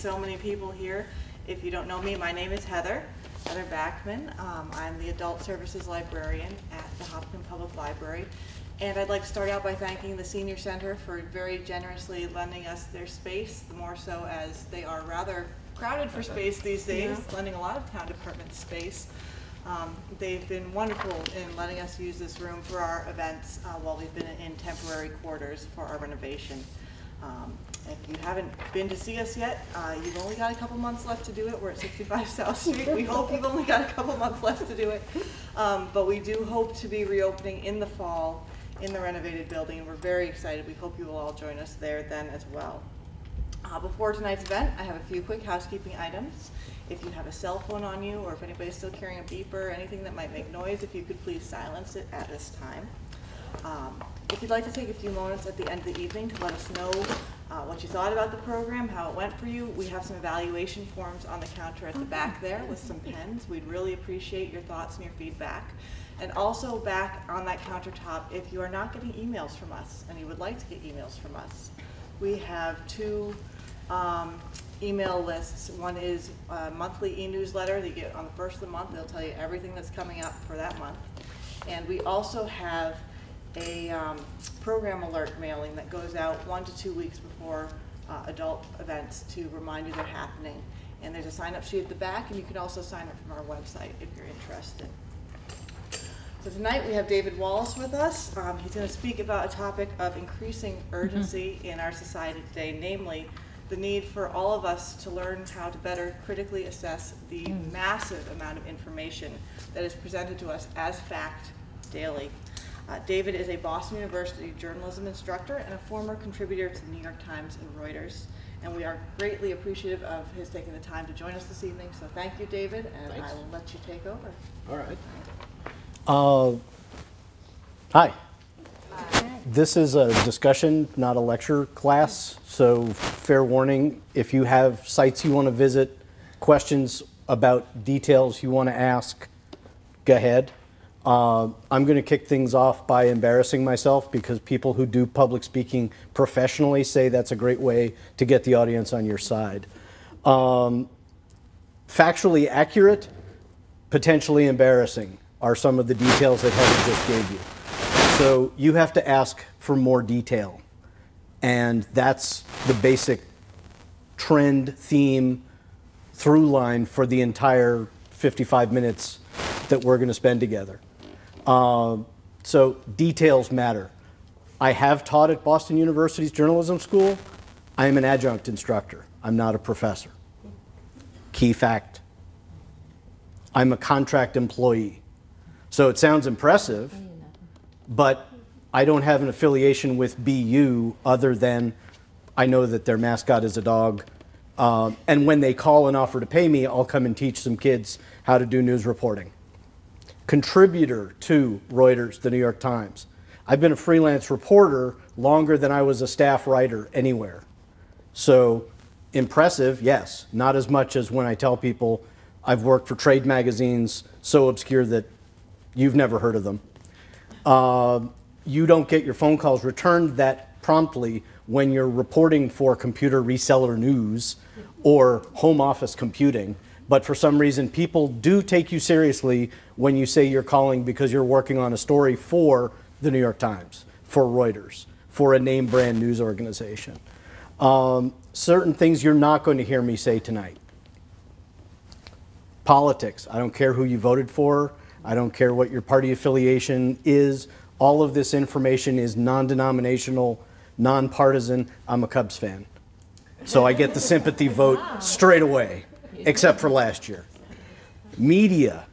so many people here. If you don't know me, my name is Heather, Heather Backman. Um, I'm the Adult Services Librarian at the Hopkinton Public Library. And I'd like to start out by thanking the Senior Center for very generously lending us their space, the more so as they are rather crowded for space these days, lending a lot of town departments space. Um, they've been wonderful in letting us use this room for our events uh, while we've been in temporary quarters for our renovation. Um, if you haven't been to see us yet, uh, you've only got a couple months left to do it. We're at 65 South Street. We hope you've only got a couple months left to do it. Um, but we do hope to be reopening in the fall in the renovated building, we're very excited. We hope you will all join us there then as well. Uh, before tonight's event, I have a few quick housekeeping items. If you have a cell phone on you, or if anybody's still carrying a beeper, or anything that might make noise, if you could please silence it at this time. Um, if you'd like to take a few moments at the end of the evening to let us know uh, what you thought about the program, how it went for you, we have some evaluation forms on the counter at the back there with some pens. We'd really appreciate your thoughts and your feedback. And also back on that countertop, if you are not getting emails from us and you would like to get emails from us, we have two um, email lists. One is a monthly e-newsletter that you get on the first of the month. They'll tell you everything that's coming up for that month. And we also have a um, program alert mailing that goes out one to two weeks before uh, adult events to remind you they're happening. And there's a sign-up sheet at the back, and you can also sign up from our website if you're interested. So tonight we have David Wallace with us. Um, he's going to speak about a topic of increasing urgency in our society today, namely the need for all of us to learn how to better critically assess the massive amount of information that is presented to us as fact daily. Uh, David is a Boston University journalism instructor and a former contributor to the New York Times and Reuters. And we are greatly appreciative of his taking the time to join us this evening. So thank you, David, and Thanks. I will let you take over. All right. Uh, Hi. This is a discussion, not a lecture class, so fair warning, if you have sites you want to visit, questions about details you want to ask, go ahead. Uh, I'm going to kick things off by embarrassing myself because people who do public speaking professionally say that's a great way to get the audience on your side. Um, Factually accurate, potentially embarrassing are some of the details that Heather just gave you. So you have to ask for more detail. And that's the basic trend, theme, through line for the entire 55 minutes that we're going to spend together. Um, so details matter. I have taught at Boston University's journalism school. I am an adjunct instructor. I'm not a professor. Key fact. I'm a contract employee. So it sounds impressive, but I don't have an affiliation with BU other than I know that their mascot is a dog. Um, and when they call and offer to pay me, I'll come and teach some kids how to do news reporting. Contributor to Reuters, the New York Times. I've been a freelance reporter longer than I was a staff writer anywhere. So impressive, yes. Not as much as when I tell people I've worked for trade magazines so obscure that you've never heard of them. Uh, you don't get your phone calls returned that promptly when you're reporting for computer reseller news or home office computing. But for some reason, people do take you seriously when you say you're calling because you're working on a story for the New York Times, for Reuters, for a name brand news organization. Um, certain things you're not going to hear me say tonight. Politics. I don't care who you voted for. I don't care what your party affiliation is. All of this information is non denominational, non-partisan. I'm a Cubs fan. So I get the sympathy vote straight away, except for last year. Media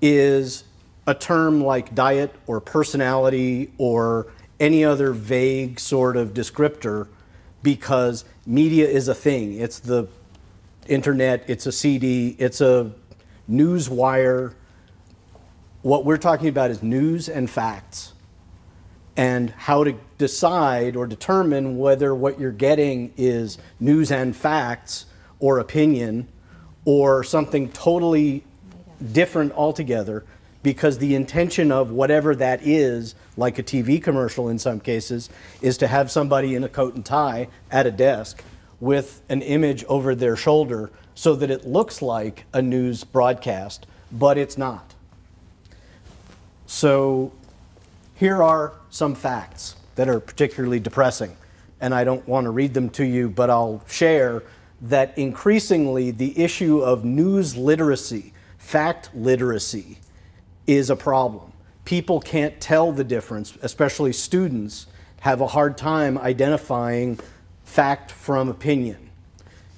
is a term like diet or personality or any other vague sort of descriptor because media is a thing. It's the internet, it's a CD, it's a news wire. What we're talking about is news and facts and how to decide or determine whether what you're getting is news and facts or opinion or something totally different altogether because the intention of whatever that is, like a TV commercial in some cases, is to have somebody in a coat and tie at a desk with an image over their shoulder so that it looks like a news broadcast, but it's not. So here are some facts that are particularly depressing. And I don't want to read them to you, but I'll share that increasingly the issue of news literacy, fact literacy, is a problem. People can't tell the difference, especially students have a hard time identifying fact from opinion,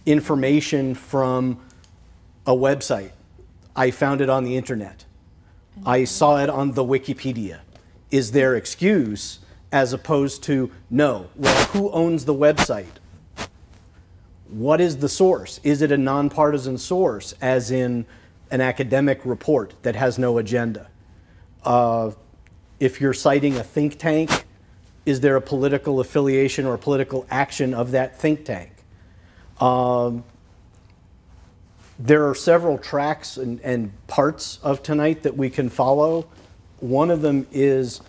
information from a website. I found it on the internet. I saw it on the Wikipedia. Is their excuse as opposed to no? Well, who owns the website? What is the source? Is it a nonpartisan source, as in an academic report that has no agenda? Uh, if you're citing a think tank, is there a political affiliation or political action of that think tank? Um, there are several tracks and, and parts of tonight that we can follow. One of them is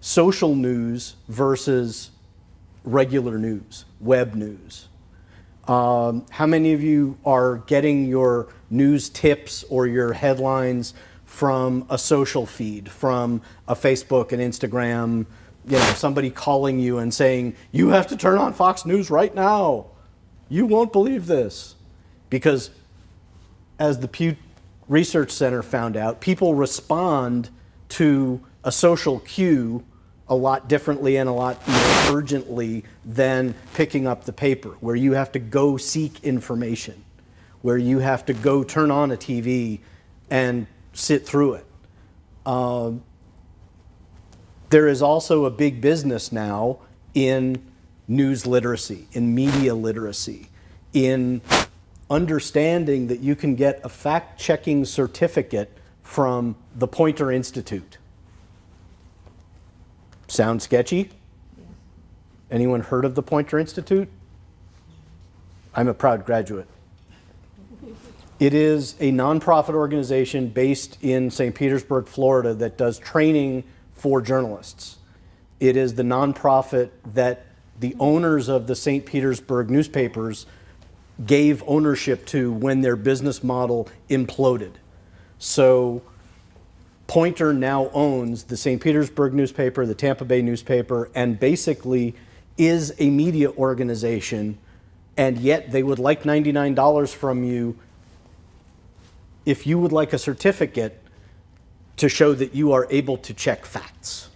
social news versus regular news, web news. Um, how many of you are getting your news tips or your headlines from a social feed, from a Facebook and Instagram? You know, somebody calling you and saying, You have to turn on Fox News right now. You won't believe this. Because as the Pew Research Center found out, people respond to a social cue a lot differently and a lot more urgently than picking up the paper, where you have to go seek information, where you have to go turn on a TV and sit through it. Um, there is also a big business now in news literacy, in media literacy, in understanding that you can get a fact checking certificate from the Poynter Institute. Sound sketchy? Anyone heard of the Poynter Institute? I'm a proud graduate. It is a nonprofit organization based in St. Petersburg, Florida, that does training for journalists. It is the nonprofit that the owners of the St. Petersburg newspapers gave ownership to when their business model imploded. So Poynter now owns the St. Petersburg newspaper, the Tampa Bay newspaper, and basically is a media organization, and yet they would like $99 from you if you would like a certificate to show that you are able to check facts.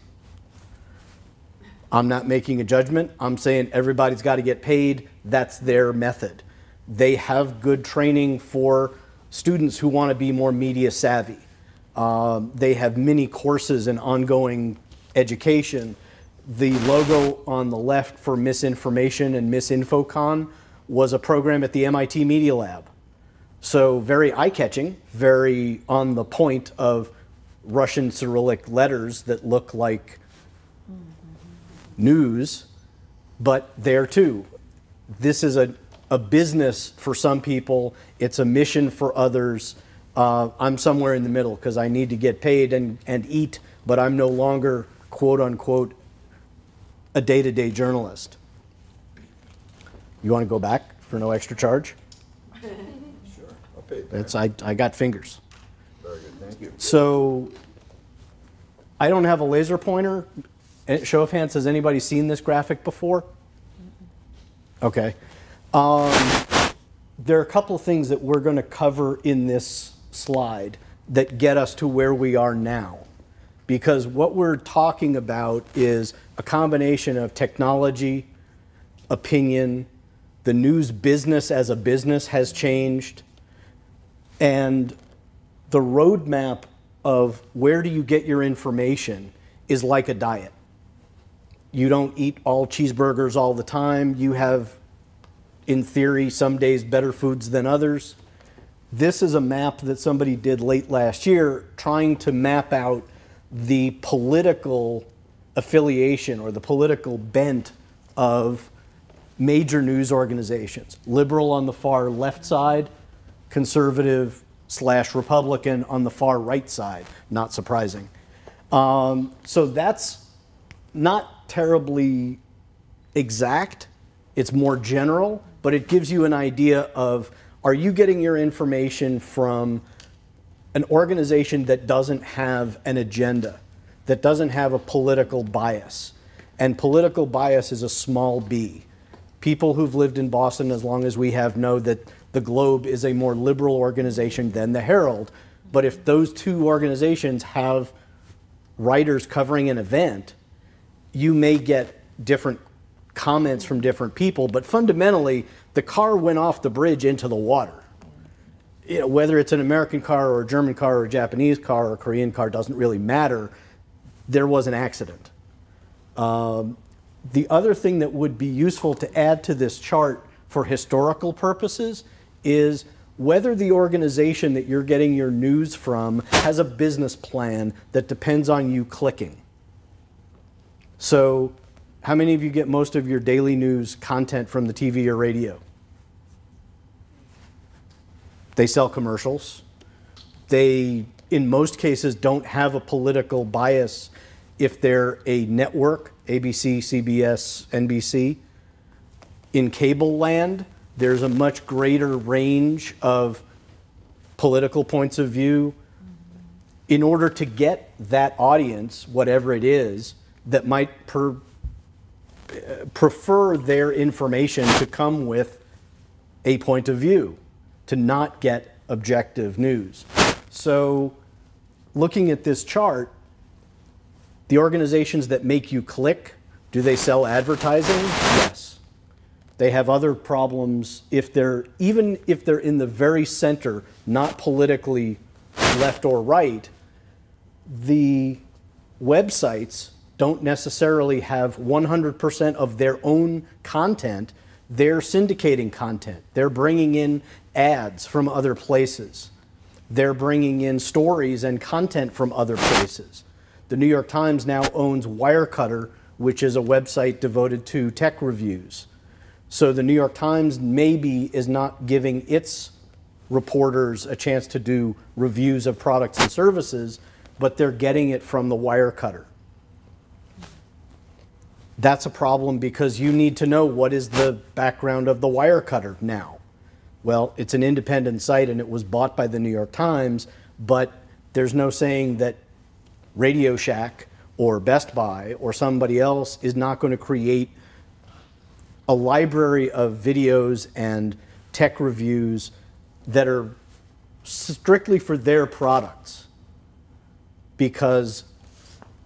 I'm not making a judgment. I'm saying everybody's got to get paid. That's their method. They have good training for students who want to be more media savvy. Um, they have many courses and ongoing education. The logo on the left for Misinformation and Misinfocon was a program at the MIT Media Lab. So very eye-catching, very on the point of Russian Cyrillic letters that look like news, but there too, this is a a business for some people, it's a mission for others. Uh, I'm somewhere in the middle because I need to get paid and, and eat, but I'm no longer, quote unquote, a day to day journalist. You want to go back for no extra charge? Sure, I'll pay. That's, I, I got fingers. Very good, thank you. So I don't have a laser pointer. Eh, Show of hands, has anybody seen this graphic before? Okay. Um, there are a couple of things that we're going to cover in this slide that get us to where we are now. Because what we're talking about is a combination of technology, opinion, the news business as a business has changed, and the roadmap of where do you get your information is like a diet. You don't eat all cheeseburgers all the time. You have in theory, some days better foods than others. This is a map that somebody did late last year trying to map out the political affiliation or the political bent of major news organizations. Liberal on the far left side, conservative slash Republican on the far right side. Not surprising. Um, so that's not terribly exact. It's more general but it gives you an idea of are you getting your information from an organization that doesn't have an agenda, that doesn't have a political bias. And political bias is a small b. People who've lived in Boston as long as we have know that the Globe is a more liberal organization than the Herald. But if those two organizations have writers covering an event, you may get different comments from different people, but fundamentally, the car went off the bridge into the water. You know, whether it's an American car or a German car or a Japanese car or a Korean car doesn't really matter. There was an accident. Um, the other thing that would be useful to add to this chart for historical purposes is whether the organization that you're getting your news from has a business plan that depends on you clicking. So, how many of you get most of your daily news content from the TV or radio? They sell commercials. They, in most cases, don't have a political bias if they're a network, ABC, CBS, NBC. In cable land, there's a much greater range of political points of view. In order to get that audience, whatever it is, that might per, prefer their information to come with a point of view, to not get objective news. So, looking at this chart, the organizations that make you click, do they sell advertising? Yes. They have other problems if they're even if they're in the very center, not politically left or right, the websites don't necessarily have 100% of their own content. They're syndicating content. They're bringing in ads from other places. They're bringing in stories and content from other places. The New York Times now owns Wirecutter, which is a website devoted to tech reviews. So the New York Times maybe is not giving its reporters a chance to do reviews of products and services, but they're getting it from the Wirecutter. That's a problem because you need to know what is the background of the Wirecutter now. Well, it's an independent site and it was bought by the New York Times, but there's no saying that Radio Shack or Best Buy or somebody else is not going to create a library of videos and tech reviews that are strictly for their products because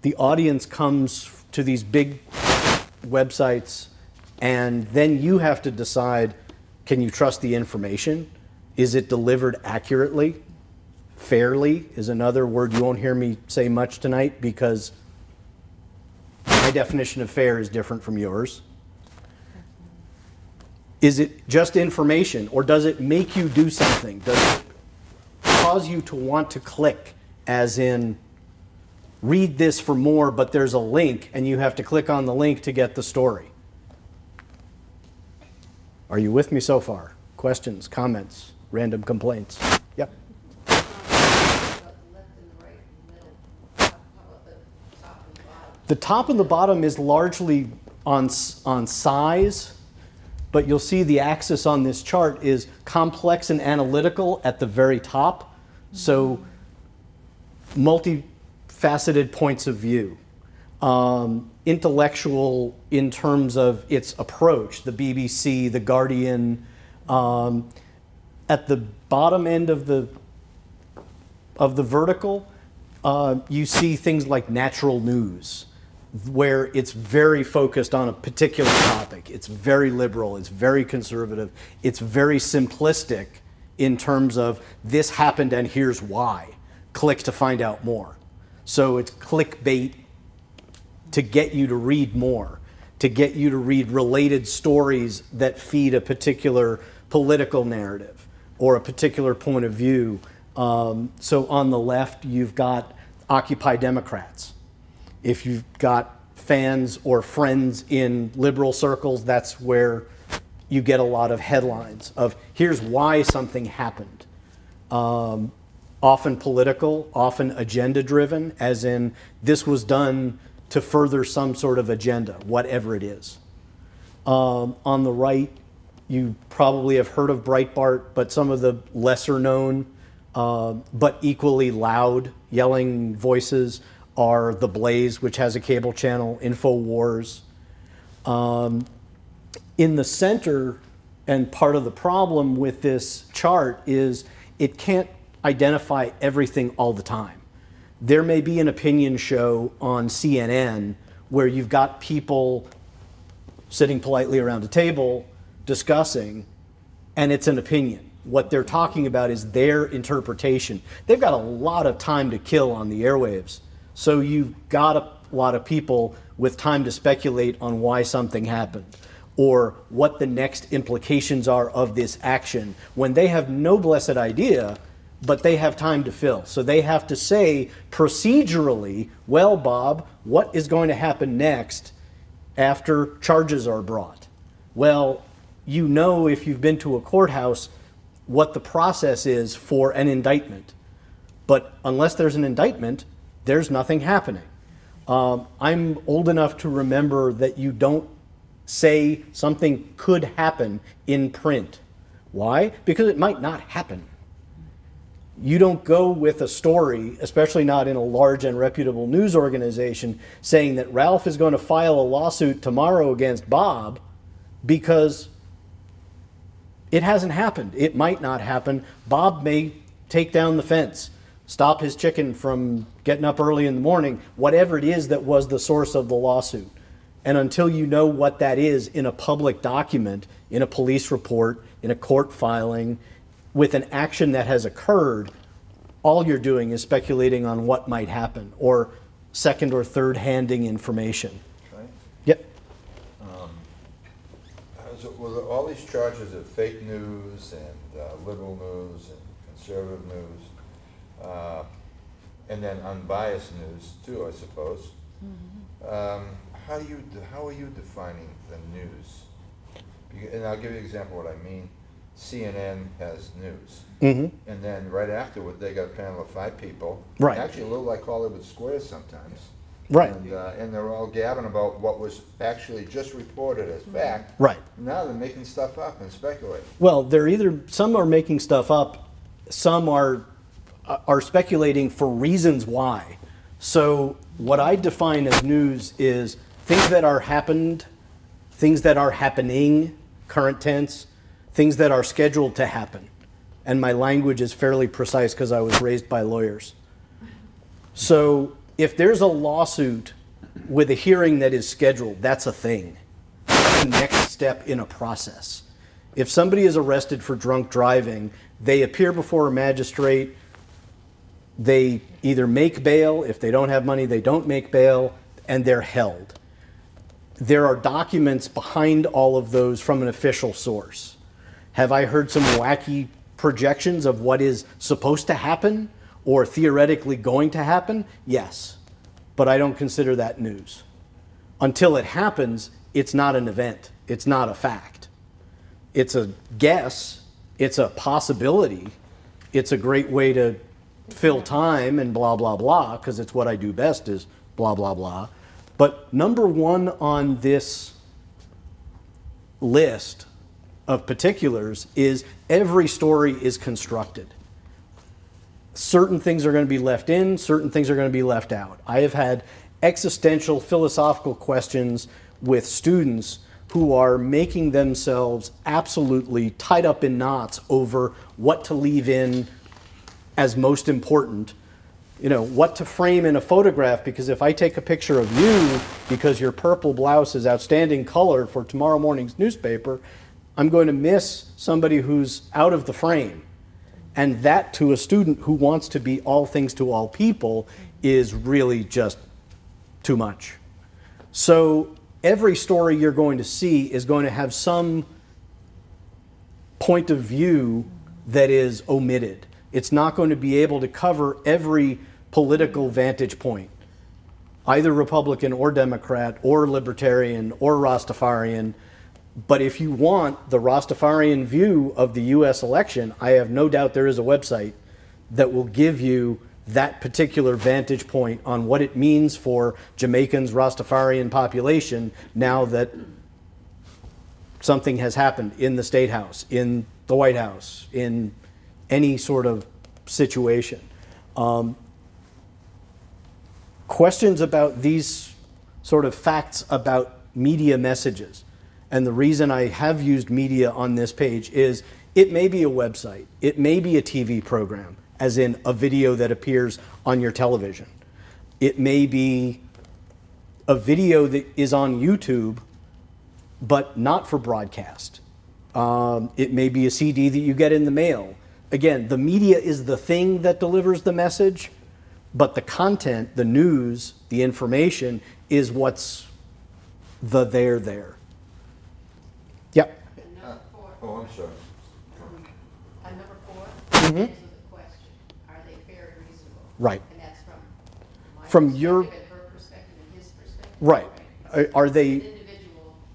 the audience comes to these big websites and then you have to decide can you trust the information? Is it delivered accurately? Fairly is another word you won't hear me say much tonight because my definition of fair is different from yours. Is it just information or does it make you do something? Does it cause you to want to click as in read this for more but there's a link and you have to click on the link to get the story. Are you with me so far? Questions comments random complaints? Yep. The top and the bottom is largely on, on size but you'll see the axis on this chart is complex and analytical at the very top. So multifaceted points of view. Um, intellectual in terms of its approach, the BBC, the Guardian. Um, at the bottom end of the of the vertical, uh, you see things like natural news where it's very focused on a particular topic. It's very liberal, it's very conservative, it's very simplistic in terms of this happened and here's why. Click to find out more. So it's clickbait to get you to read more, to get you to read related stories that feed a particular political narrative or a particular point of view. Um, so on the left, you've got Occupy Democrats if you've got fans or friends in liberal circles, that's where you get a lot of headlines of here's why something happened. Um, often political, often agenda driven, as in this was done to further some sort of agenda, whatever it is. Um, on the right, You probably have heard of Breitbart, but some of the lesser known uh, but equally loud yelling voices are The Blaze, which has a cable channel, InfoWars. Um, in the center, and part of the problem with this chart is it can't identify everything all the time. There may be an opinion show on CNN where you've got people sitting politely around a table discussing, and it's an opinion. What they're talking about is their interpretation. They've got a lot of time to kill on the airwaves. So you've got a lot of people with time to speculate on why something happened or what the next implications are of this action when they have no blessed idea, but they have time to fill. So they have to say procedurally, well, Bob, what is going to happen next after charges are brought? Well, you know if you've been to a courthouse what the process is for an indictment. But unless there's an indictment, there's nothing happening. Um, I'm old enough to remember that you don't say something could happen in print. Why? Because it might not happen. You don't go with a story, especially not in a large and reputable news organization, saying that Ralph is going to file a lawsuit tomorrow against Bob because it hasn't happened. It might not happen. Bob may take down the fence, stop his chicken from getting up early in the morning, whatever it is that was the source of the lawsuit. And until you know what that is in a public document, in a police report, in a court filing, with an action that has occurred, all you're doing is speculating on what might happen or second or third handing information. Right? Yep. So, Well, the- all these charges of fake news and uh, liberal news and conservative news, uh, and then unbiased news too, I suppose. Um, How you, de- how are you defining the news? And I'll give you an example of what I mean. CNN has news. Mhm. And then right afterward, they got a panel of five people. Right. Actually, a little like Hollywood Squares sometimes. Right. And, uh, and they're all gabbing about what was actually just reported as fact. Right. Now they're making stuff up and speculating. Well, they're either some are making stuff up, some are are speculating for reasons why. So what I define as news is things that are happened, things that are happening, current tense, things that are scheduled to happen. And my language is fairly precise because I was raised by lawyers. So if there's a lawsuit with a hearing that is scheduled, that's a thing. The next step in a process. If somebody is arrested for drunk driving, they appear before a magistrate. They either make bail. If they don't have money, they don't make bail, and they're held. There are documents behind all of those from an official source. Have I heard some wacky projections of what is supposed to happen or theoretically going to happen? Yes. But I don't consider that news. Until it happens, it's not an event, it's not a fact. It's a guess, it's a possibility, it's a great way to fill time and blah, blah, blah, because it's what I do best is blah, blah, blah. But number one on this list of particulars is every story is constructed. Certain things are going to be left in, certain things are going to be left out. I have had existential philosophical questions with students who are making themselves absolutely tied up in knots over what to leave in as most important you know, what to frame in a photograph because if I take a picture of you because your purple blouse is outstanding color for tomorrow morning's newspaper, I'm going to miss somebody who's out of the frame. And that to a student who wants to be all things to all people is really just too much. So every story you're going to see is going to have some point of view that is omitted. It's not going to be able to cover every political vantage point, either Republican or Democrat or Libertarian or Rastafarian. But if you want the Rastafarian view of the US election, I have no doubt there is a website that will give you that particular vantage point on what it means for Jamaicans, Rastafarian population now that something has happened in the State House, in the White House, in any sort of situation. Um, questions about these sort of facts about media messages. And the reason I have used media on this page is it may be a website, it may be a TV program, as in a video that appears on your television. It may be a video that is on YouTube, but not for broadcast. Um, it may be a CD that you get in the mail. Again, the media is the thing that delivers the message, but the content, the news, the information is what's the there there. Yep. And number four, Oh, I'm sorry. uh, number four, Mm-hmm. ends with a question, are they fair and reasonable? Right. And that's from my From your- perspective and her perspective and his perspective. Right. Are, are they?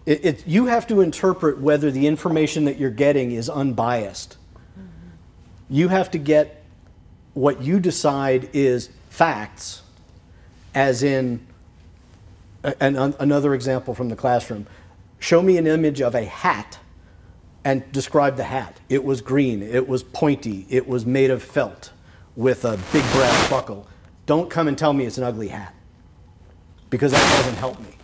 It, it, you have to interpret whether the information that you're getting is unbiased. You have to get what you decide is facts, as in, a- and an- another example from the classroom. Show me an image of a hat and describe the hat. It was green, it was pointy, it was made of felt with a big brass buckle. Don't come and tell me it's an ugly hat, because that doesn't help me.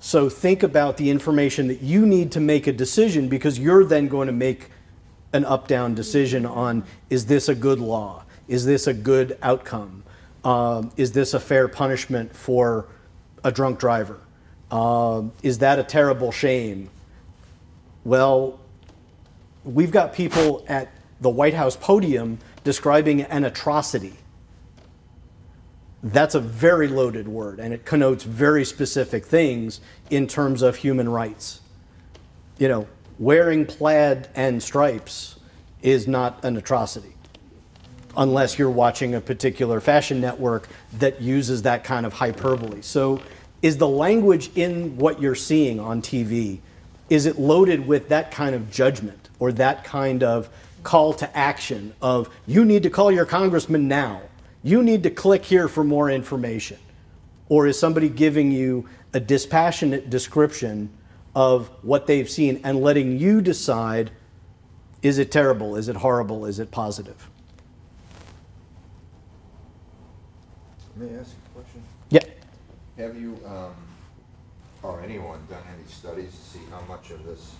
So think about the information that you need to make a decision because you're then going to make an up down decision on is this a good law? Is this a good outcome? Um, is this a fair punishment for a drunk driver? Um, is that a terrible shame? Well, we've got people at the White House podium describing an atrocity that's a very loaded word and it connotes very specific things in terms of human rights. You know, wearing plaid and stripes is not an atrocity unless you're watching a particular fashion network that uses that kind of hyperbole. So is the language in what you're seeing on TV is it loaded with that kind of judgment or that kind of call to action of you need to call your congressman now. You need to click here for more information. Or is somebody giving you a dispassionate description of what they've seen and letting you decide is it terrible? Is it horrible? Is it positive? May I ask a question? Yeah. Have you, um, or anyone done any studies to see how much of this,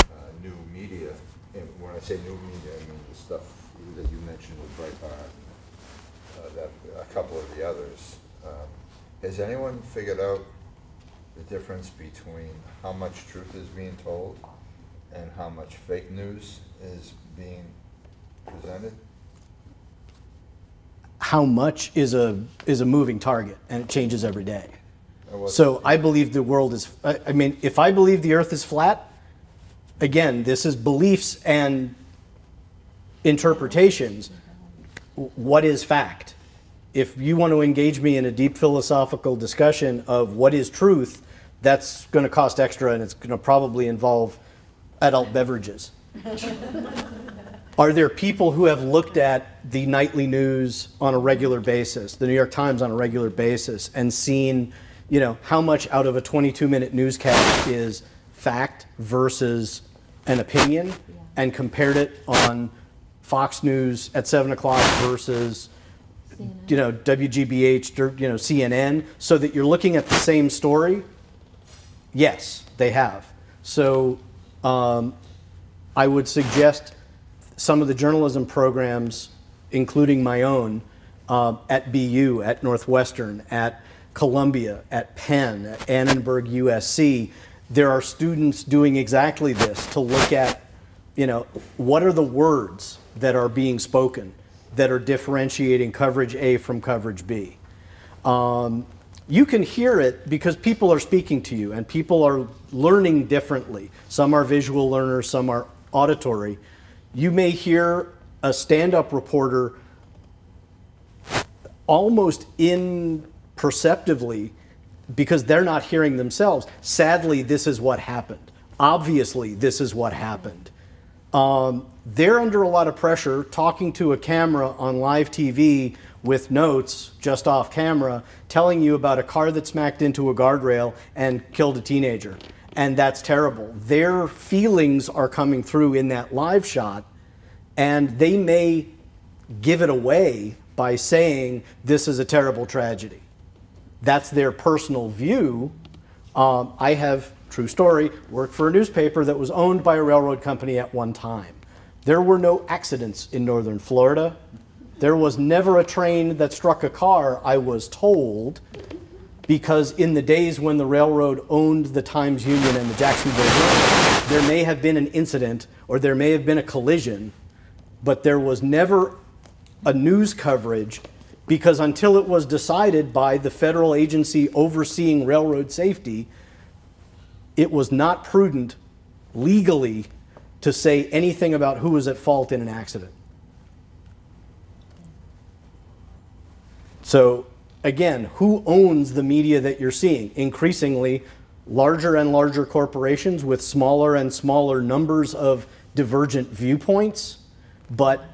uh, new media, and when I say new media, I mean the stuff that you mentioned with Breitbart, uh, that, a couple of the others, um, has anyone figured out the difference between how much truth is being told and how much fake news is being presented? how much is a is a moving target and it changes every day. So I believe the world is I I mean if I believe the earth is flat again this is beliefs and interpretations. What is fact? If you want to engage me in a deep philosophical discussion of what is truth that's going to cost extra and it's going to probably involve adult beverages. Are there people who have looked at the nightly news on a regular basis, the New York Times on a regular basis, and seen, you know, how much out of a 22-minute newscast is fact versus an opinion, and compared it on Fox News at seven o'clock versus, you know, WGBH, you know, CNN, so that you're looking at the same story? Yes, they have. So um, I would suggest some of the journalism programs, including my own, uh, at BU, at Northwestern, at Columbia, at Penn, at Annenberg USC, there are students doing exactly this to look at, you know, what are the words that are being spoken that are differentiating coverage A from coverage B. Um, you can hear it because people are speaking to you and people are learning differently. Some are visual learners, some are auditory. You may hear a stand up reporter almost imperceptibly because they're not hearing themselves. Sadly, this is what happened. Obviously, this is what happened. Um, they're under a lot of pressure talking to a camera on live TV with notes just off camera telling you about a car that smacked into a guardrail and killed a teenager. and that's terrible. Their feelings are coming through in that live shot, and they may give it away by saying this is a terrible tragedy. That's their personal view. Um, I have, true story, worked for a newspaper that was owned by a railroad company at one time. There were no accidents in northern Florida. There was never a train that struck a car, I was told, because in the days when the railroad owned the Times Union and the Jacksonville there may have been an incident or there may have been a collision, but there was never a news coverage because until it was decided by the federal agency overseeing railroad safety, it was not prudent legally to say anything about who was at fault in an accident. So, again, who owns the media that you're seeing? Increasingly, larger and larger corporations with smaller and smaller numbers of divergent viewpoints. But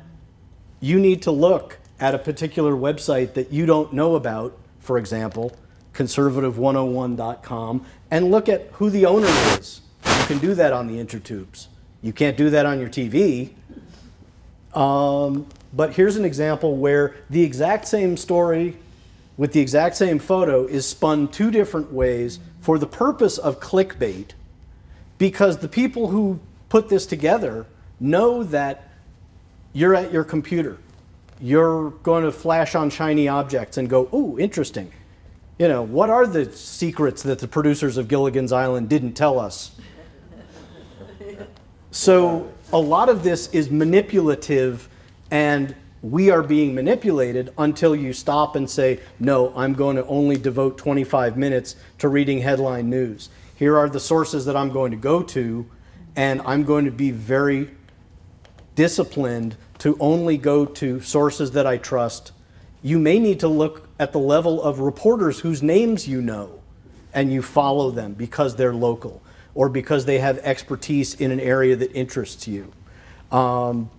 you need to look at a particular website that you don't know about, for example, conservative101.com, and look at who the owner is. You can do that on the intertubes. You can't do that on your TV. Um, but here's an example where the exact same story with the exact same photo is spun two different ways for the purpose of clickbait because the people who put this together know that you're at your computer. You're going to flash on shiny objects and go, ooh, interesting. You know, what are the secrets that the producers of Gilligan's Island didn't tell us? So a lot of this is manipulative, and we are being manipulated until you stop and say, no, I'm going to only devote 25 minutes to reading headline news. Here are the sources that I'm going to go to, and I'm going to be very disciplined to only go to sources that I trust. You may need to look at the level of reporters whose names you know and you follow them because they're local or because they have expertise in an area that interests you. Um,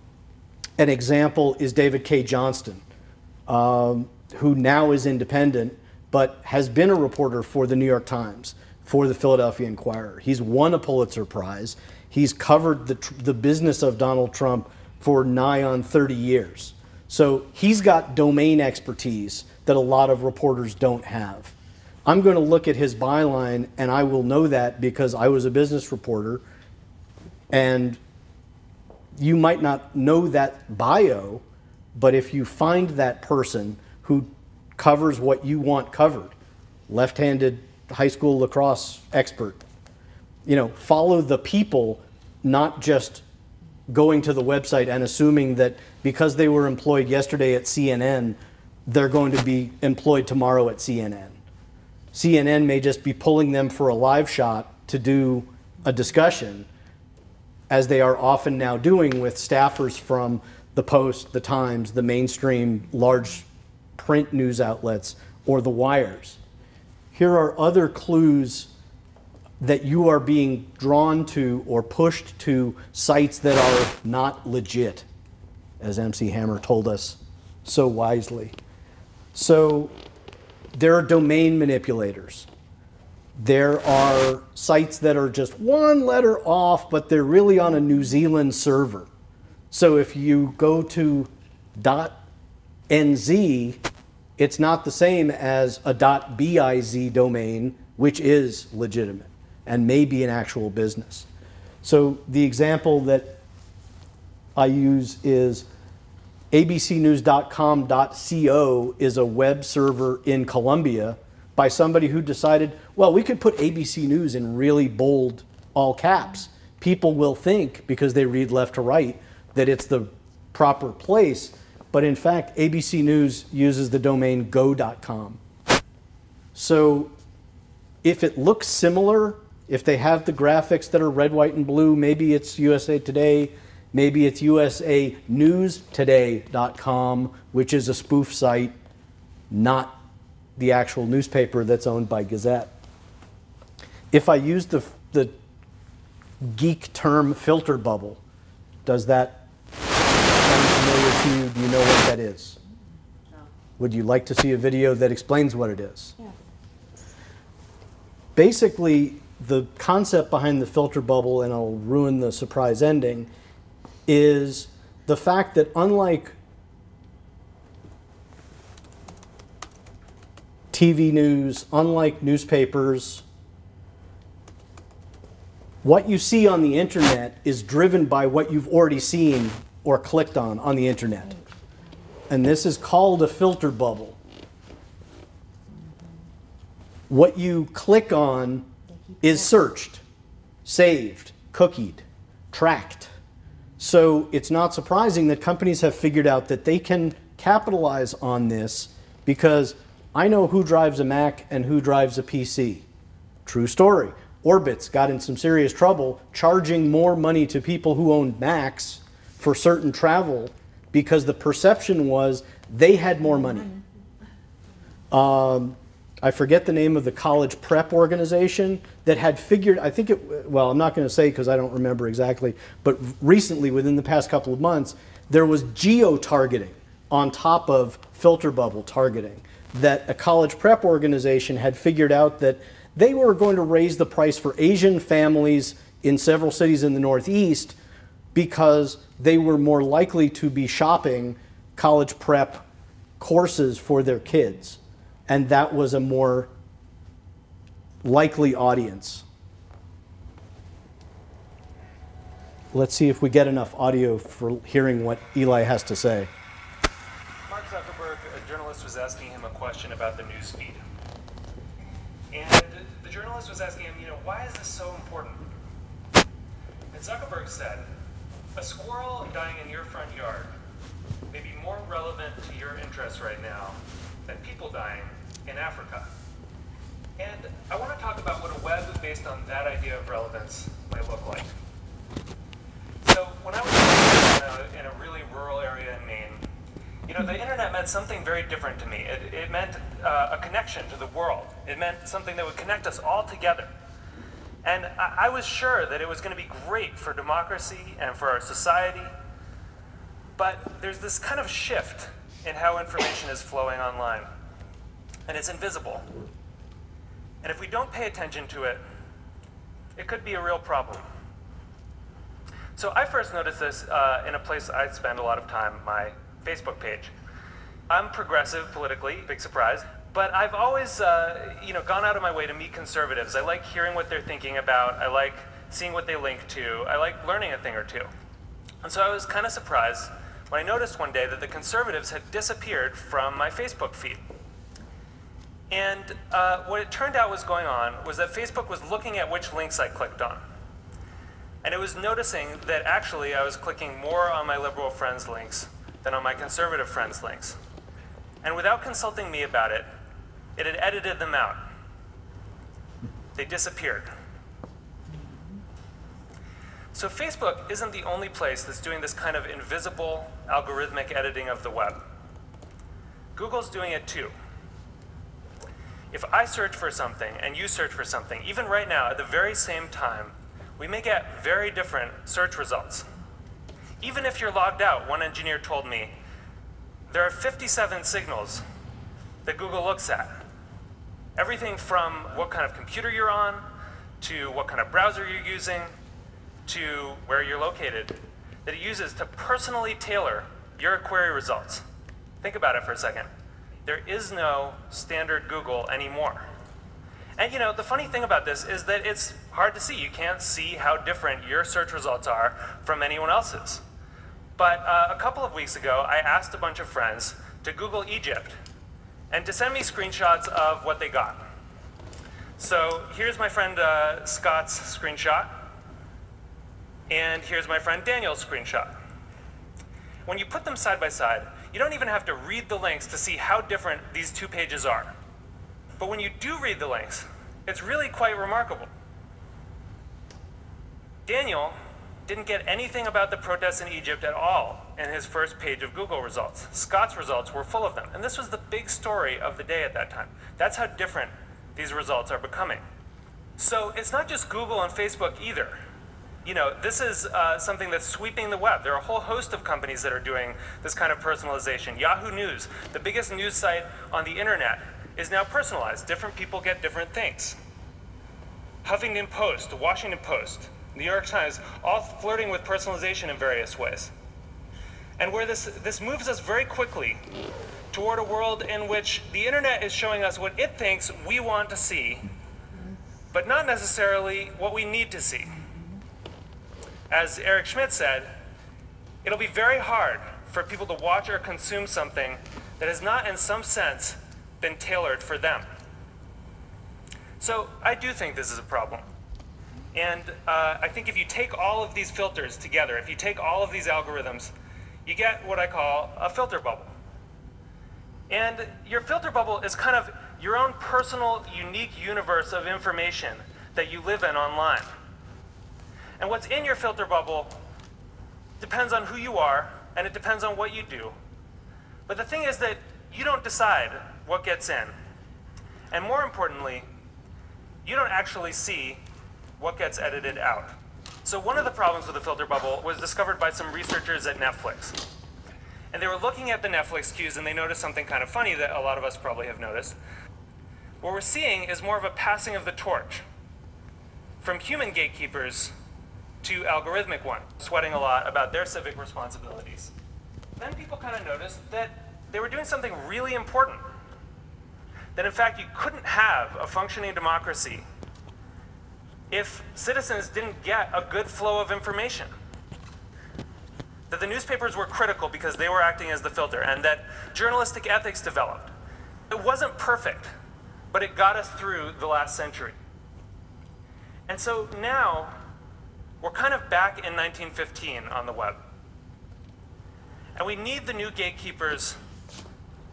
an example is David Cay Johnston, um, who now is independent but has been a reporter for the New York Times, for the Philadelphia Inquirer. He's won a Pulitzer Prize. He's covered the, the business of Donald Trump for nigh on 30 years. So he's got domain expertise that a lot of reporters don't have. I'm going to look at his byline and I will know that because I was a business reporter and you might not know that bio, but if you find that person who covers what you want covered, left-handed high school lacrosse expert, you know, follow the people, not just going to the website and assuming that because they were employed yesterday at CNN, they're going to be employed tomorrow at CNN. CNN may just be pulling them for a live shot to do a discussion, as they are often now doing with staffers from the Post, the Times, the mainstream large print news outlets, or the wires. Here are other clues that you are being drawn to or pushed to sites that are not legit, as MC Hammer told us so wisely. So there are domain manipulators. There are sites that are just one letter off, but they're really on a New Zealand server. So if you go to .nz, it's not the same as a .biz domain, which is legitimate and may be an actual business. So the example that I use is abcnews.com.co is a web server in Colombia by somebody who decided, well, we could put ABC News in really bold all caps. People will think, because they read left to right, that it's the proper place. But in fact, ABC News uses the domain go.com. So if it looks similar, if they have the graphics that are red, white, and blue, maybe it's USA Today, maybe it's usanewstoday.com, which is a spoof site, not the actual newspaper that's owned by Gazette. If I use the, the geek term filter bubble, does that sound familiar to you? Do you know what that is? No. Would you like to see a video that explains what it is? Yeah. Basically, the concept behind the filter bubble, and I'll ruin the surprise ending, is the fact that unlike TV news, unlike newspapers, what you see on the internet is driven by what you've already seen or clicked on on the internet. And this is called a filter bubble. What you click on is searched, saved, cookied, tracked. So it's not surprising that companies have figured out that they can capitalize on this because I know who drives a Mac and who drives a PC. True story. Orbitz got in some serious trouble charging more money to people who owned Macs for certain travel because the perception was they had more money. Um, I forget the name of the college prep organization that had figured, I think it, well, I'm not going to say because I don't remember exactly, but recently, within the past couple of months, there was geo targeting on top of filter bubble targeting. That a college prep organization had figured out that they were going to raise the price for Asian families in several cities in the Northeast because they were more likely to be shopping college prep courses for their kids. And that was a more likely audience. Let's see if we get enough audio for hearing what Eli has to say. Mark Zuckerberg, a journalist was asking him a question about the news feed. And the journalist was asking him, you know, why is this so important? And Zuckerberg said, a squirrel dying in your front yard may be more relevant to your interests right now than people dying in Africa. And I want to talk about what a web based on that idea of relevance might look like. So when I was in a, in a really rural area in Maine, you know, the internet meant something very different to me. It, it meant uh, a connection to the world. It meant something that would connect us all together. And I, I was sure that it was going to be great for democracy and for our society. But there's this kind of shift in how information is flowing online. And it's invisible. And if we don't pay attention to it, it could be a real problem. So I first noticed this uh, in a place I spend a lot of time, my Facebook page. I'm progressive politically, big surprise, but I've always, uh, you know, gone out of my way to meet conservatives. I like hearing what they're thinking about. I like seeing what they link to. I like learning a thing or two. And so I was kind of surprised when I noticed one day that the conservatives had disappeared from my Facebook feed. And uh, what it turned out was going on was that Facebook was looking at which links I clicked on. And it was noticing that actually I was clicking more on my liberal friends' links than on my conservative friends' links. And without consulting me about it, it had edited them out. They disappeared. So Facebook isn't the only place that's doing this kind of invisible algorithmic editing of the web. Google's doing it too. If I search for something and you search for something, even right now at the very same time, we may get very different search results. Even if you're logged out, one engineer told me, there are 57 signals that Google looks at. Everything from what kind of computer you're on, to what kind of browser you're using, to where you're located, that it uses to personally tailor your query results. Think about it for a second. There is no standard Google anymore. And you know, the funny thing about this is that it's hard to see. You can't see how different your search results are from anyone else's. But uh, a couple of weeks ago, I asked a bunch of friends to Google Egypt and to send me screenshots of what they got. So here's my friend uh, Scott's screenshot, and here's my friend Daniel's screenshot. When you put them side by side, you don't even have to read the links to see how different these two pages are. But when you do read the links, it's really quite remarkable. Daniel didn't get anything about the protests in Egypt at all in his first page of Google results. Scott's results were full of them. And this was the big story of the day at that time. That's how different these results are becoming. So it's not just Google and Facebook either. You know, this is uh, something that's sweeping the web. There are a whole host of companies that are doing this kind of personalization. Yahoo News, the biggest news site on the internet, is now personalized. Different people get different things. Huffington Post, the Washington Post, New York Times, all flirting with personalization in various ways. And where this, this moves us very quickly toward a world in which the internet is showing us what it thinks we want to see, but not necessarily what we need to see. As Eric Schmidt said, it'll be very hard for people to watch or consume something that has not, in some sense, been tailored for them. So I do think this is a problem. And uh, I think if you take all of these filters together, if you take all of these algorithms, you get what I call a filter bubble. And your filter bubble is kind of your own personal, unique universe of information that you live in online. And what's in your filter bubble depends on who you are, and it depends on what you do. But the thing is that you don't decide what gets in. And more importantly, you don't actually see what gets edited out. So one of the problems with the filter bubble was discovered by some researchers at Netflix. And they were looking at the Netflix queues and they noticed something kind of funny that a lot of us probably have noticed. What we're seeing is more of a passing of the torch from human gatekeepers to algorithmic one, sweating a lot about their civic responsibilities. Then people kind of noticed that they were doing something really important. That in fact you couldn't have a functioning democracy if citizens didn't get a good flow of information. That the newspapers were critical because they were acting as the filter, and that journalistic ethics developed. It wasn't perfect, but it got us through the last century. And so now, we're kind of back in 1915 on the web. And we need the new gatekeepers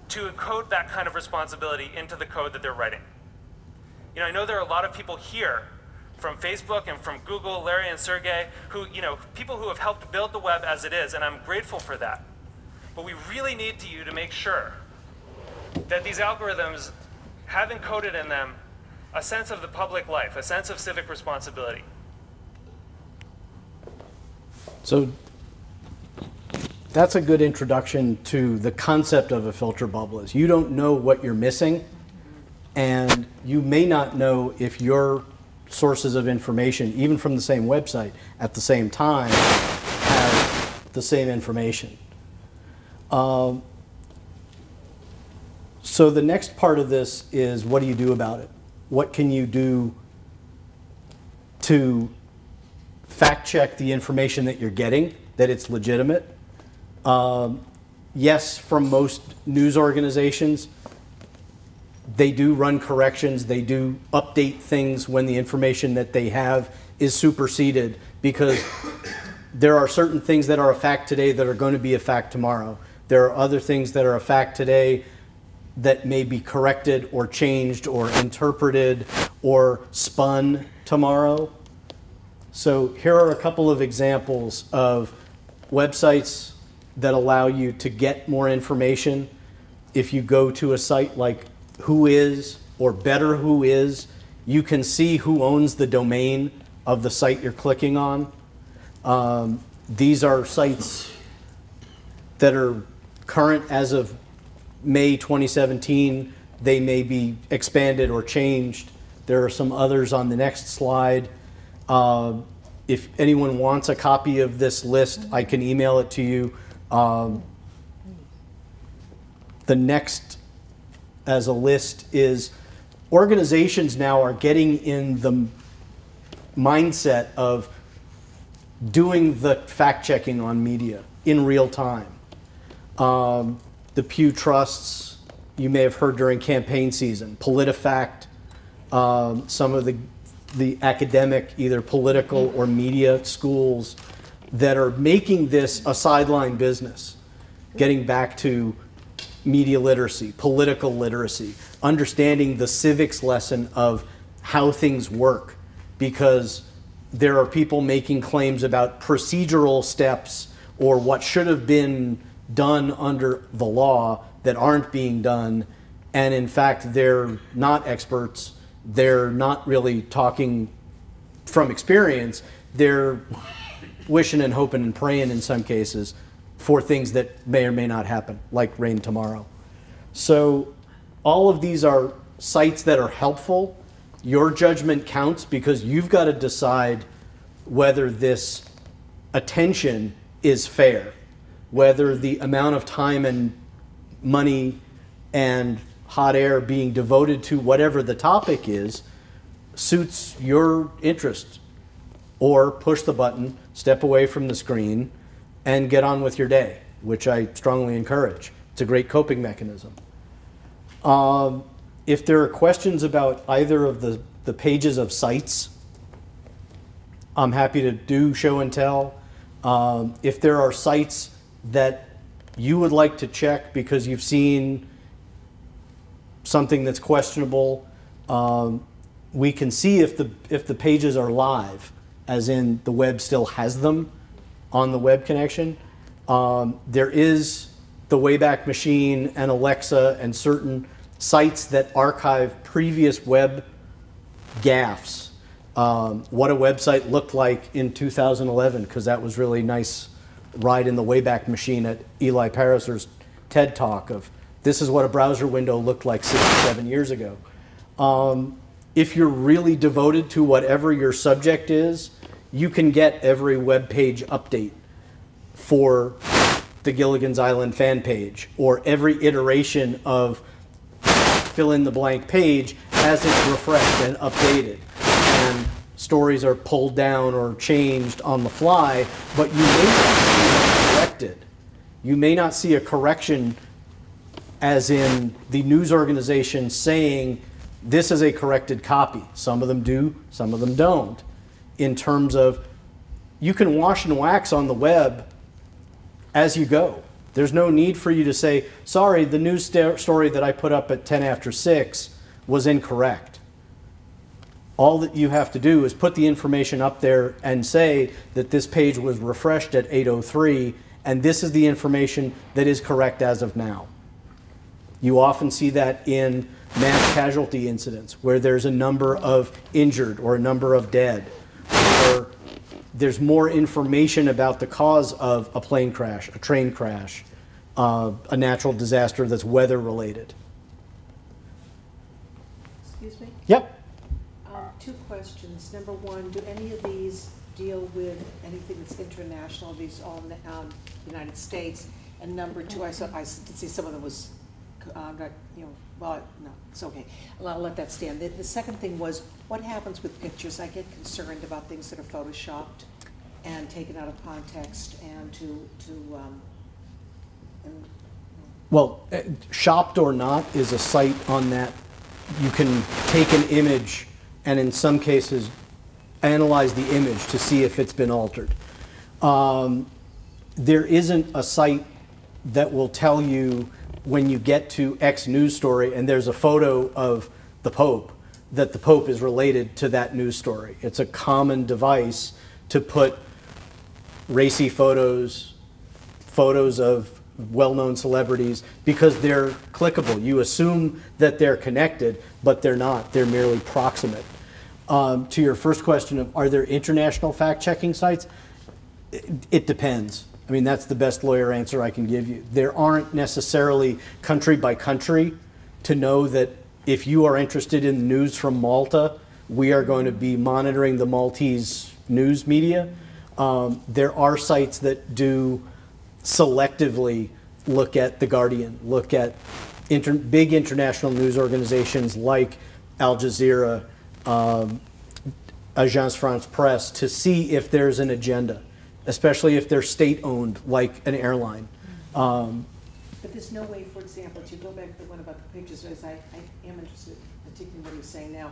to encode that kind of responsibility into the code that they're writing. You know, I know there are a lot of people here from Facebook and from Google, Larry and Sergey, who, you know, people who have helped build the web as it is, and I'm grateful for that. But we really need to you to make sure that these algorithms have encoded in them a sense of the public life, a sense of civic responsibility. So that's a good introduction to the concept of a filter bubble is you don't know what you're missing and you may not know if your sources of information even from the same website at the same time have the same information. Um, so the next part of this is what do you do about it? What can you do to fact check the information that you're getting, that it's legitimate. Um, yes, from most news organizations, they do run corrections, they do update things when the information that they have is superseded because there are certain things that are a fact today that are going to be a fact tomorrow. There are other things that are a fact today that may be corrected or changed or interpreted or spun tomorrow. So here are a couple of examples of websites that allow you to get more information. If you go to a site like Whois or Better Whois, you can see who owns the domain of the site you're clicking on. Um, these are sites that are current as of May 2017. They may be expanded or changed. There are some others on the next slide. Uh, if anyone wants a copy of this list, I can email it to you. Um, the next as a list is organizations now are getting in the mindset of doing the fact checking on media in real time. Um, the Pew Trusts, you may have heard during campaign season, PolitiFact, um, some of the the academic, either political or media schools that are making this a sideline business, getting back to media literacy, political literacy, understanding the civics lesson of how things work, because there are people making claims about procedural steps or what should have been done under the law that aren't being done, and in fact, they're not experts they're not really talking from experience. They're wishing and hoping and praying in some cases for things that may or may not happen, like rain tomorrow. So, all of these are sites that are helpful Your judgment counts because you've got to decide whether this attention is fair, whether the amount of time and money and hot air being devoted to whatever the topic is suits your interest. Or push the button, step away from the screen, and get on with your day, which I strongly encourage. It's a great coping mechanism. Um, if there are questions about either of the, the pages of sites, I'm happy to do show and tell. Um, if there are sites that you would like to check because you've seen something that's questionable, um, we can see if the if the pages are live, as in the web still has them on the web connection. Um, there is the Wayback Machine and Alexa and certain sites that archive previous web gaffes. Um, what a website looked like in 2011, because that was really nice ride in the Wayback Machine at Eli Pariser's TED Talk of this is what a browser window looked like six or seven years ago. Um, if you're really devoted to whatever your subject is, you can get every web page update for the Gilligan's Island fan page or every iteration of fill in the blank page as it's refreshed and updated. And stories are pulled down or changed on the fly, but you may not see them corrected. You may not see a correction as in the news organization saying this is a corrected copy. Some of them do, some of them don't. In terms of you can wash and wax on the web as you go. There's no need for you to say, sorry, the news sta- story that I put up at 10 after 6 was incorrect. All that you have to do is put the information up there and say that this page was refreshed at 803 and this is the information that is correct as of now. You often see that in mass casualty incidents where there's a number of injured or a number of dead, or there's more information about the cause of a plane crash, a train crash, uh, a natural disaster that's weather related. Excuse me? Yep. Um, Two questions. Number one, do any of these deal with anything that's international, these all in the um, United States? And number two, I saw, I did see some of them was, uh, not, you know, well, no, it's okay. I'll let that stand. The, the second thing was, what happens with pictures? I get concerned about things that are photoshopped and taken out of context and to, to, um, and, Well, uh, shopped or not is a site on that you can take an image and in some cases analyze the image to see if it's been altered. Um, there isn't a site that will tell you when you get to X news story and there's a photo of the Pope that the Pope is related to that news story. It's a common device to put racy photos, photos of well-known celebrities because they're clickable. You assume that they're connected, but they're not. They're merely proximate. Um, to your first question of are there international fact-checking sites? It, it depends. I mean, that's the best lawyer answer I can give you. There aren't necessarily country by country to know that if you are interested in news from Malta, we are going to be monitoring the Maltese news media. Um, there are sites that do selectively look at The Guardian, look at inter- big international news organizations like Al Jazeera, um, Agence France Presse, to see if there's an agenda, especially if they're state owned, like an airline. Um, but there's no way, for example, to go back to the one about the pictures, because I, I am interested, particularly in what you're saying now.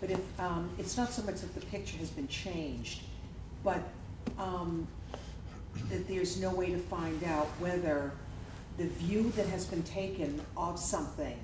But if, um, it's not so much that the picture has been changed, but, um, that there's no way to find out whether the view that has been taken of something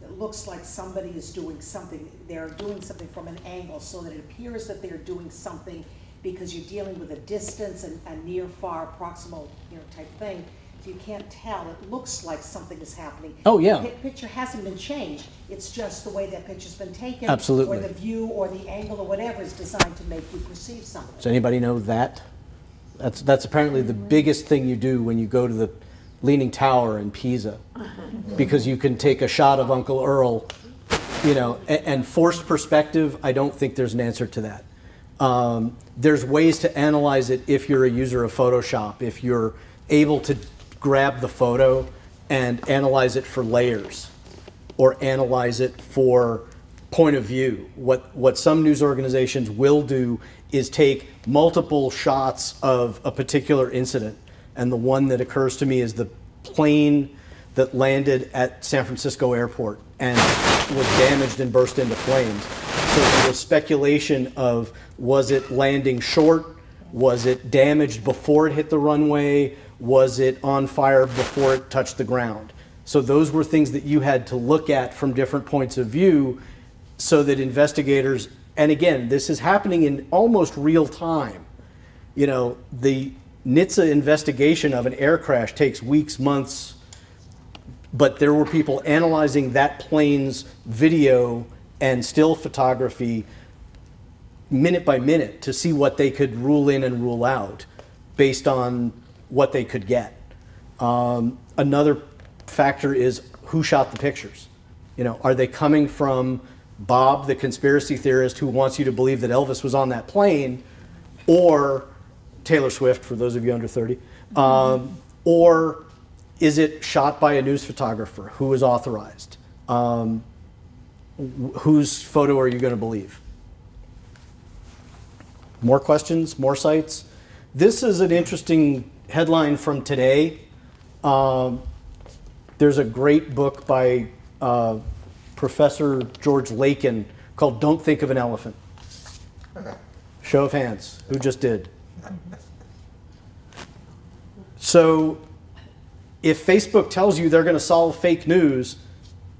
that looks like somebody is doing something, they're doing something from an angle so that it appears that they're doing something because you're dealing with a distance and a near, far, proximal, you know, type thing. So you can't tell. It looks like something is happening. Oh, yeah. The picture hasn't been changed. It's just the way that picture's been taken. Absolutely. Or the view or the angle or whatever is designed to make you perceive something. Does anybody know that? That's, that's apparently the biggest thing you do when you go to the Leaning Tower in Pisa. Uh-huh. Because you can take a shot of Uncle Earl You know, a- and forced perspective, I don't think there's an answer to that. Um, there's ways to analyze it if you're a user of Photoshop, if you're able to grab the photo and analyze it for layers or analyze it for point of view. What, what some news organizations will do is take multiple shots of a particular incident. And the one that occurs to me is the plane that landed at San Francisco airport and was damaged and burst into flames. So was speculation of was it landing short? Was it damaged before it hit the runway? Was it on fire before it touched the ground? So those were things that you had to look at from different points of view so that investigators, and again, this is happening in almost real time. You know, the NHTSA investigation of an air crash takes weeks, months, but there were people analyzing that plane's video and still photography minute by minute to see what they could rule in and rule out based on what they could get. Um, another factor is who shot the pictures. You know, are they coming from Bob, the conspiracy theorist who wants you to believe that Elvis was on that plane, or Taylor Swift, for those of you under 30, um, or is it shot by a news photographer who is authorized? Um, whose photo are you going to believe? More questions, more sites. This is an interesting headline from today. Um, there's a great book by uh, Professor George Lakoff called Don't Think of an Elephant. Show of hands. Who just did? So, if Facebook tells you they're going to solve fake news,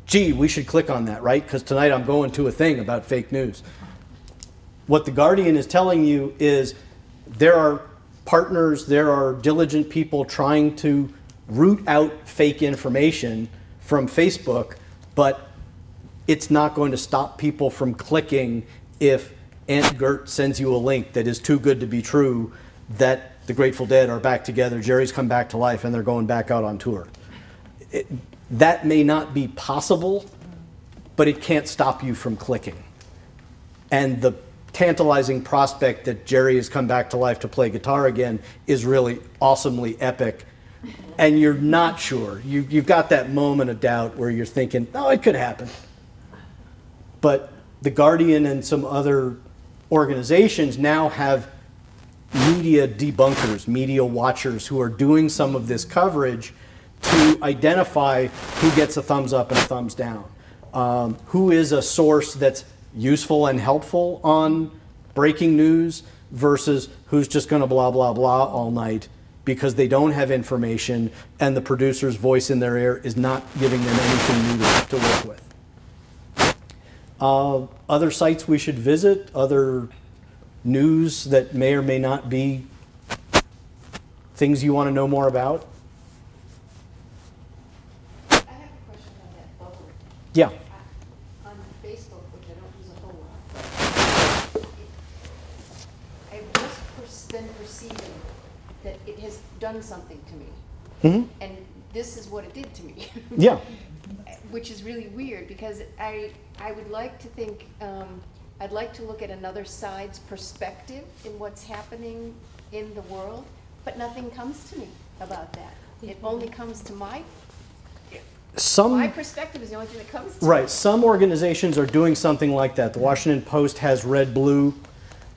gee, we should click on that, right? Because tonight I'm going to a thing about fake news. What The Guardian is telling you is there are partners, there are diligent people trying to root out fake information from Facebook, but it's not going to stop people from clicking if Aunt Gert sends you a link that is too good to be true that the Grateful Dead are back together, Jerry's come back to life, and they're going back out on tour. It, that may not be possible, but it can't stop you from clicking. And the tantalizing prospect that Jerry has come back to life to play guitar again is really awesomely epic. And you're not sure. You, you've got that moment of doubt where you're thinking, oh, it could happen. But The Guardian and some other organizations now have media debunkers, media watchers who are doing some of this coverage to identify who gets a thumbs up and a thumbs down. Um, who is a source that's useful and helpful on breaking news versus who's just going to blah, blah, blah all night because they don't have information and the producer's voice in their ear is not giving them anything new to, work with. Uh, other sites we should visit, other news that may or may not be things you want to know more about? I have a question on that bubble. Yeah. I- On Facebook, which I don't use a whole lot, but it- I've just per- been perceiving that it has done something to me. Mhm. And this is what it did to me. Yeah. Which is really weird, because I, I would like to think, um, I'd like to look at another side's perspective in what's happening in the world, but nothing comes to me about that. It only comes to my, my Some perspective is the only thing that comes to right. Some organizations are doing something like that. The Washington Post has Red Blue.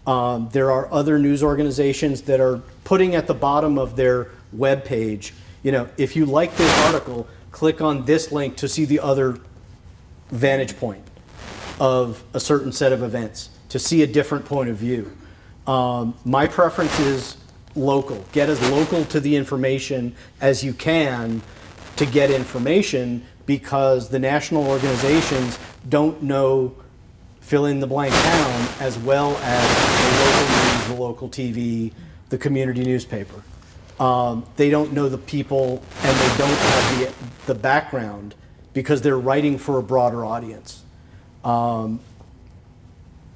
Um, there are other news organizations that are putting at the bottom of their web page. You know, if you like this article, click on this link to see the other vantage point of a certain set of events, to see a different point of view. Um, my preference is local. Get as local to the information as you can to get information because the national organizations don't know fill in the blank town as well as the local news, the local TV, the community newspaper. Um, they don't know the people and they don't have the, the background because they're writing for a broader audience. Um,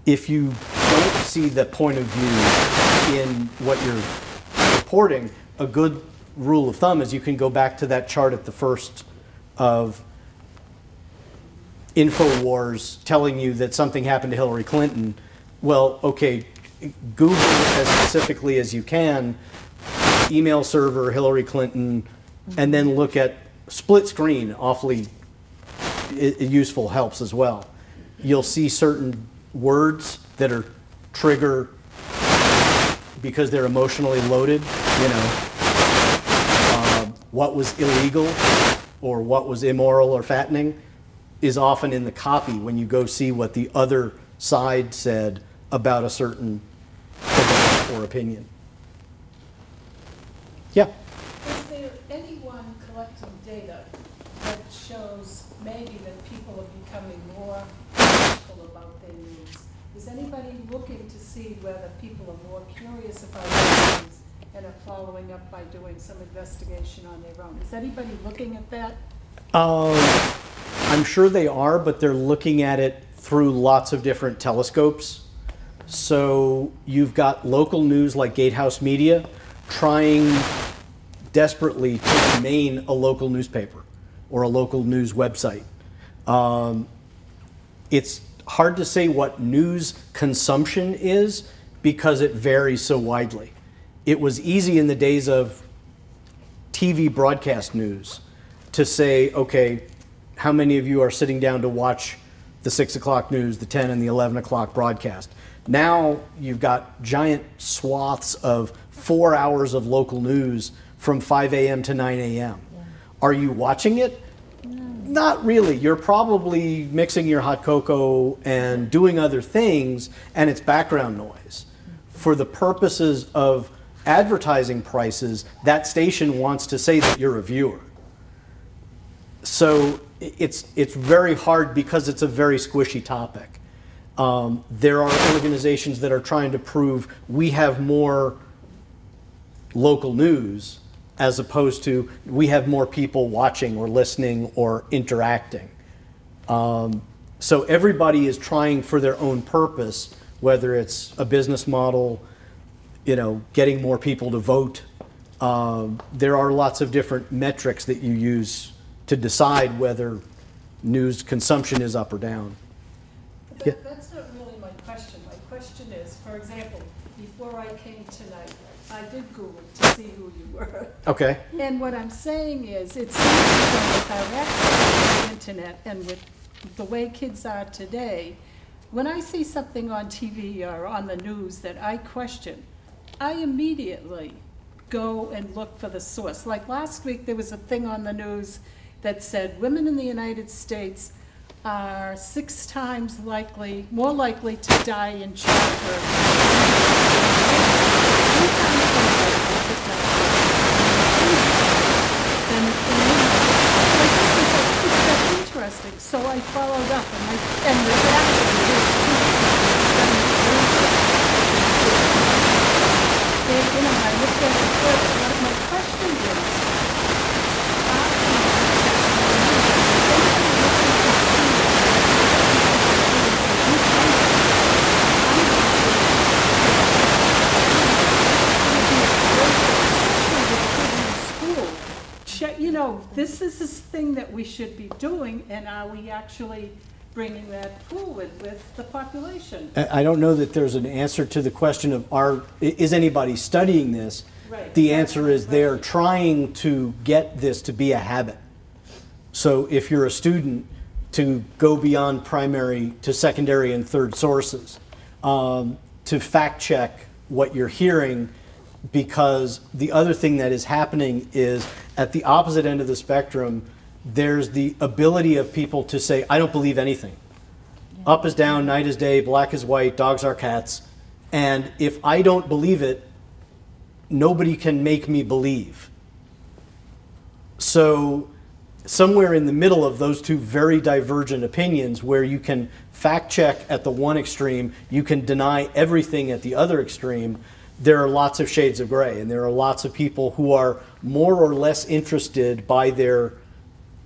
if you don't see the point of view in what you're reporting, a good rule of thumb is you can go back to that chart at the first of InfoWars telling you that something happened to Hillary Clinton. Well, okay, Google as specifically as you can, email server, Hillary Clinton, and then look at split screen, awfully useful helps as well. You'll see certain words that are trigger because they're emotionally loaded, you know. What was illegal or what was immoral or fattening is often in the copy when you go see what the other side said about a certain event or opinion. Yeah. Is there anyone collecting data that shows maybe that people are becoming more critical about their news? Is anybody looking to see whether people are more curious about their news and are following up by doing some investigation on their own? Is anybody looking at that? Um, I'm sure they are, but they're looking at it through lots of different telescopes. So you've got local news like Gatehouse Media trying desperately to remain a local newspaper or a local news website. Um, it's hard to say what news consumption is because it varies so widely. It was easy in the days of TV broadcast news to say, okay, how many of you are sitting down to watch the six o'clock news, the 10 and the 11 o'clock broadcast? Now you've got giant swaths of four hours of local news from 5 a.m. to 9 a.m. Are you watching it? Not really. You're probably mixing your hot cocoa and doing other things, and it's background noise. Mm-hmm. For the purposes of advertising prices, that station wants to say that you're a viewer. So it's, it's very hard because it's a very squishy topic. Um, there are organizations that are trying to prove we have more local news as opposed to we have more people watching or listening or interacting. Um, so everybody is trying for their own purpose, whether it's a business model, you know, getting more people to vote. Um, there are lots of different metrics that you use to decide whether news consumption is up or down. That- Yeah. That's not really my question. My question is, for example, before I came tonight, I did Google to see who you were. Okay. And what I'm saying is, it's seems that with our to the internet and with the way kids are today, when I see something on TV or on the news that I question, I immediately go and look for the source. Like last week, there was a thing on the news that said women in the United States are six times likely, more likely to die in childbirth. So I followed up and I, and the actually And, you know, I looked at it first, but my question is, school. Check, you know, this is this thing that we should be doing, and are we actually bringing that forward with the population? I don't know that there's an answer to the question of are, is anybody studying this? Right. The answer is they're trying to get this to be a habit. So if you're a student, to go beyond primary to secondary and third sources, um, to fact check what you're hearing, because the other thing that is happening is at the opposite end of the spectrum, there's the ability of people to say, I don't believe anything. Up is down, night is day, black is white, dogs are cats. And if I don't believe it, nobody can make me believe. So, somewhere in the middle of those two very divergent opinions, where you can fact check at the one extreme, you can deny everything at the other extreme, there are lots of shades of gray. And there are lots of people who are more or less interested by their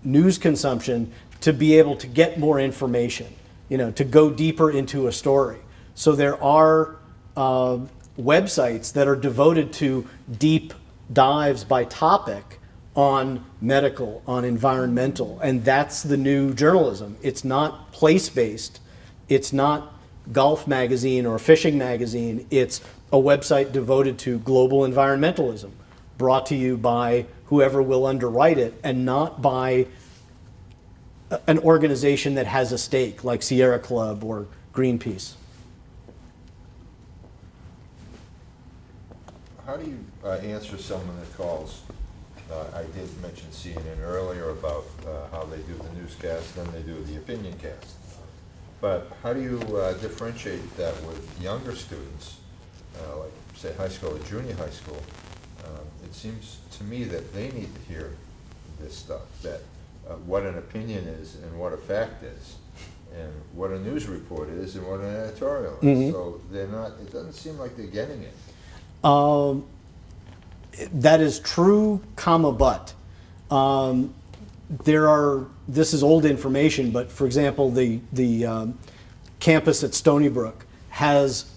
news consumption to be able to get more information, you know, to go deeper into a story. So there are um websites that are devoted to deep dives by topic on medical, on environmental, and that's the new journalism. It's not place-based. It's not golf magazine or fishing magazine. It's a website devoted to global environmentalism, brought to you by whoever will underwrite it, and not by an organization that has a stake, like Sierra Club or Greenpeace. How do you uh, answer someone that calls? Uh, I did mention CNN earlier about uh, how they do the newscast, then they do the opinion cast. But how do you uh, differentiate that with younger students, uh, like, say, high school or junior high school? It seems to me that they need to hear this stuff, that uh, what an opinion is and what a fact is, and what a news report is and what an editorial is. So they're not, it doesn't seem like they're getting it. Um, that is true, comma, but. Um, there are, this is old information, but for example, the, the um, campus at Stony Brook has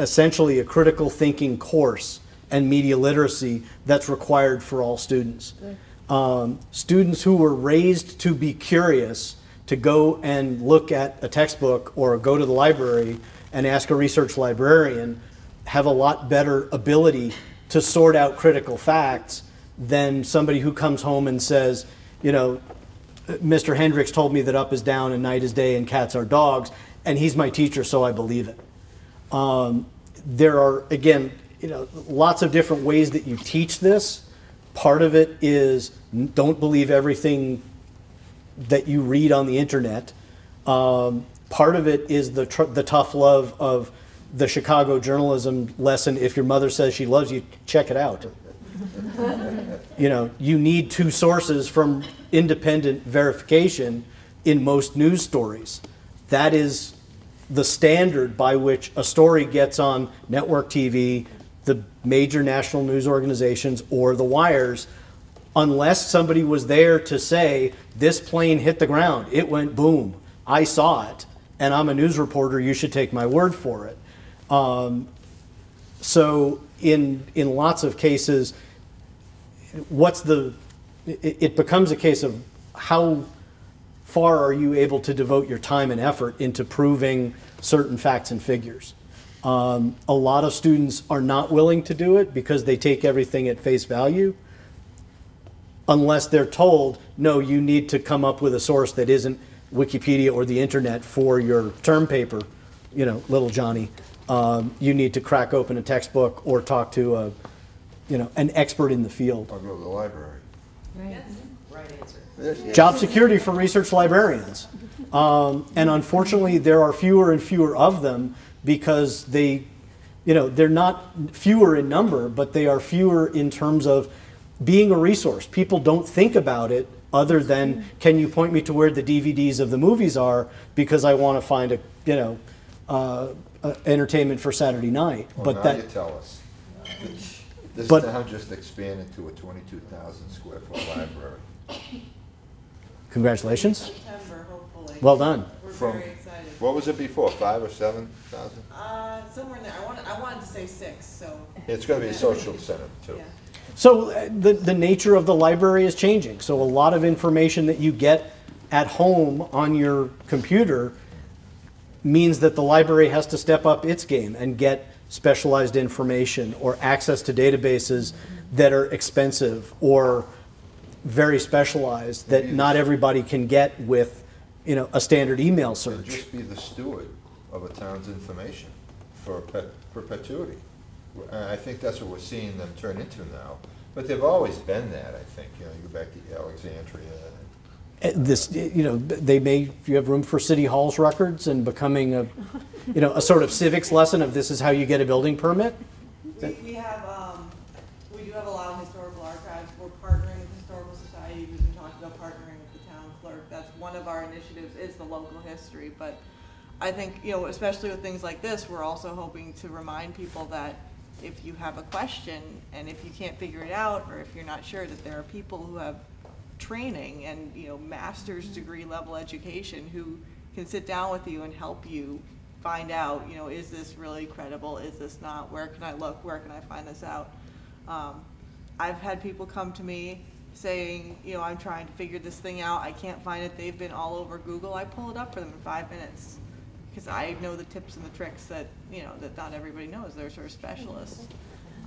essentially a critical thinking course and media literacy that's required for all students. Um, students who were raised to be curious, to go and look at a textbook or go to the library and ask a research librarian, have a lot better ability to sort out critical facts than somebody who comes home and says, you know, Mr. Hendricks told me that up is down and night is day and cats are dogs, and he's my teacher, so I believe it. Um, there are, again, you know, lots of different ways that you teach this. Part of it is don't believe everything that you read on the internet. Um, part of it is the, tr- the tough love of the Chicago journalism lesson. If your mother says she loves you, check it out. you know, you need two sources from independent verification in most news stories. That is the standard by which a story gets on network TV, the major national news organizations, or the wires, unless somebody was there to say, this plane hit the ground, it went boom, I saw it, and I'm a news reporter, you should take my word for it. Um, so, in, in lots of cases, what's the, it, it becomes a case of how far are you able to devote your time and effort into proving certain facts and figures. Um, a lot of students are not willing to do it because they take everything at face value, unless they're told, no, you need to come up with a source that isn't Wikipedia or the internet for your term paper, you know, little Johnny. Um, you need to crack open a textbook or talk to a, you know, an expert in the field. I'll go to the library. Right answer. Job security for research librarians. Um, and unfortunately, there are fewer and fewer of them because they, you know, they're not fewer in number, but they are fewer in terms of being a resource. People don't think about it other than, can you point me to where the DVDs of the movies are because I want to find a, you know, uh, uh, entertainment for Saturday night. Well, but now that, you tell us. This But- town just expanded to a twenty-two thousand square foot library. congratulations. September, hopefully. Well done. We're From- very excited. What was it before, five or seven thousand? Uh, somewhere in there. I wanted, I wanted to say six, so. It's gonna be a social center too. Yeah. So uh, the, the nature of the library is changing. So a lot of information that you get at home on your computer means that the library has to step up its game and get specialized information or access to databases that are expensive or very specialized that not everybody can get with, you know, a standard email And search. just be the steward of a town's information for per- perpetuity. And I think that's what we're seeing them turn into now. But they've always been that, I think, you know, you go back to Alexandria. Uh, This, you know, they may, you have room for city hall's records and becoming a, you know, a sort of civics lesson of this is how you get a building permit. We, we have, um, we do have a lot of historical archives. We're partnering with Historical Society. We've been talking about partnering with the town clerk. That's one of our initiatives is the local history. But I think, you know, especially with things like this, we're also hoping to remind people that if you have a question and if you can't figure it out, or if you're not sure, that there are people who have training and, you know, master's degree level education who can sit down with you and help you find out, you know, is this really credible? Is this not? Where can I look? Where can I find this out? Um, I've had people come to me saying, you know, I'm trying to figure this thing out, I can't find it, they've been all over Google, I pull it up for them in five minutes. Because I know the tips and the tricks that, you know, that not everybody knows, they're sort of specialists.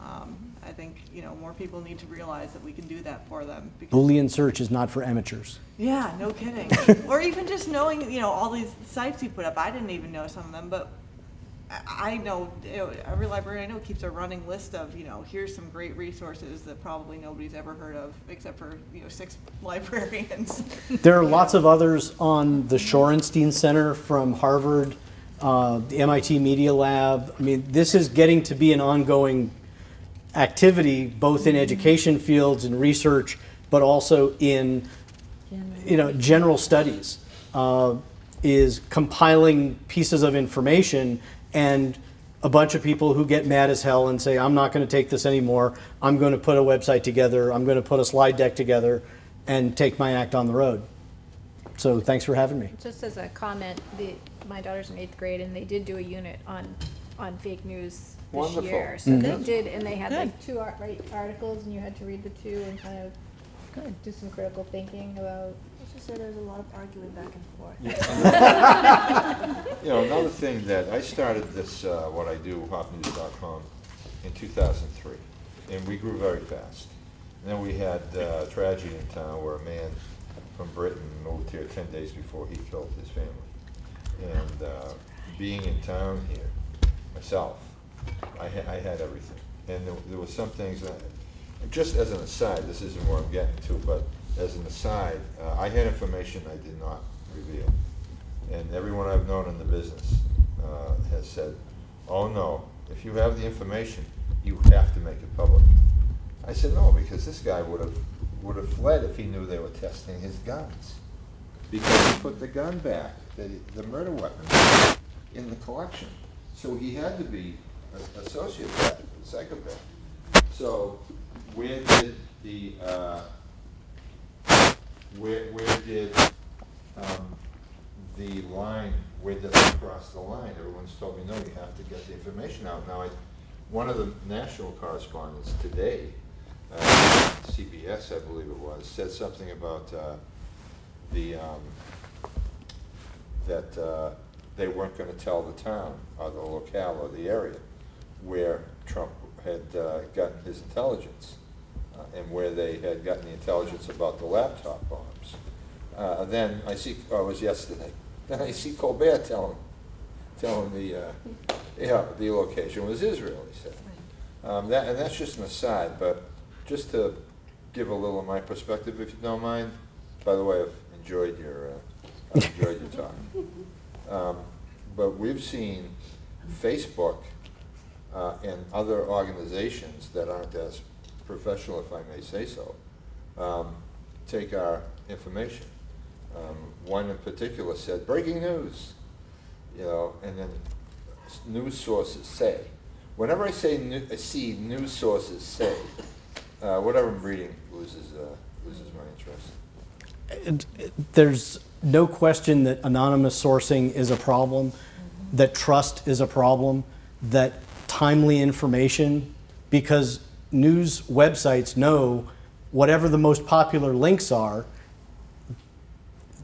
Um, I think, you know, more people need to realize that we can do that for them. because- Boolean search is not for amateurs. yeah, no kidding. or even just knowing, you know, all these sites you put up. I didn't even know some of them, but I- I know, you know every library I know keeps a running list of, you know, here's some great resources that probably nobody's ever heard of except for, you know, six librarians. There are lots of others on the Shorenstein Center from Harvard, uh, the MIT Media Lab. I mean, this is getting to be an ongoing activity, both in education fields and research, but also in, you know, general studies. Uh, is compiling pieces of information and a bunch of people who get mad as hell and say, I'm not going to take this anymore. I'm going to put a website together. I'm going to put a slide deck together and take my act on the road. So thanks for having me. Just as a comment, the, my daughter's in eighth grade and they did do a unit on, on fake news this Wonderful. year. So they mm-hmm. did, and they had like two art, right, articles and you had to read the two and kind of do some critical thinking about. Let's just say there's a lot of arguing back and forth. You know, another thing that, I started this, uh, what I do, hopnews.com, in two thousand three, and we grew very fast. And then we had uh, tragedy in town where a man from Britain moved here ten days before he killed his family. And, uh, being in town here, myself, I had, I had everything. And there, there were some things that, just as an aside, this isn't where I'm getting to, but as an aside, uh, I had information I did not reveal. And everyone I've known in the business uh, has said, oh no, if you have the information, you have to make it public. I said, no, because this guy would have, would have fled if he knew they were testing his guns. Because he put the gun back, the, the murder weapon, in the collection. So he had to be a- a sociopath, a psychopath. So where did the, uh, where, where did, um, the line, where did I cross the line? Everyone's told me, no, you have to get the information out. Now, I, one of the national correspondents today, uh, CBS, I believe it was, said something about, uh, the, um, that, uh, they weren't gonna tell the town, or the locale, or the area where Trump had, uh, gotten his intelligence, and where they had gotten the intelligence about the laptop bombs. Uh, then I see, oh, it was yesterday, then I see Colbert telling, telling the, uh, yeah, the location was Israel, he said. Um, that, and that's just an aside, but just to give a little of my perspective, if you don't mind. By the way, I've enjoyed your, uh, I've enjoyed your talk. Um, but we've seen Facebook, uh, and other organizations that aren't as professional, if I may say so, um, take our information. Um, one in particular said, breaking news, you know, and then news sources say. Whenever I say, nu- I see news sources say, uh, whatever I'm reading loses, uh, loses my interest. there's no question that anonymous sourcing is a problem, that trust is a problem, that timely information, because news websites know whatever the most popular links are,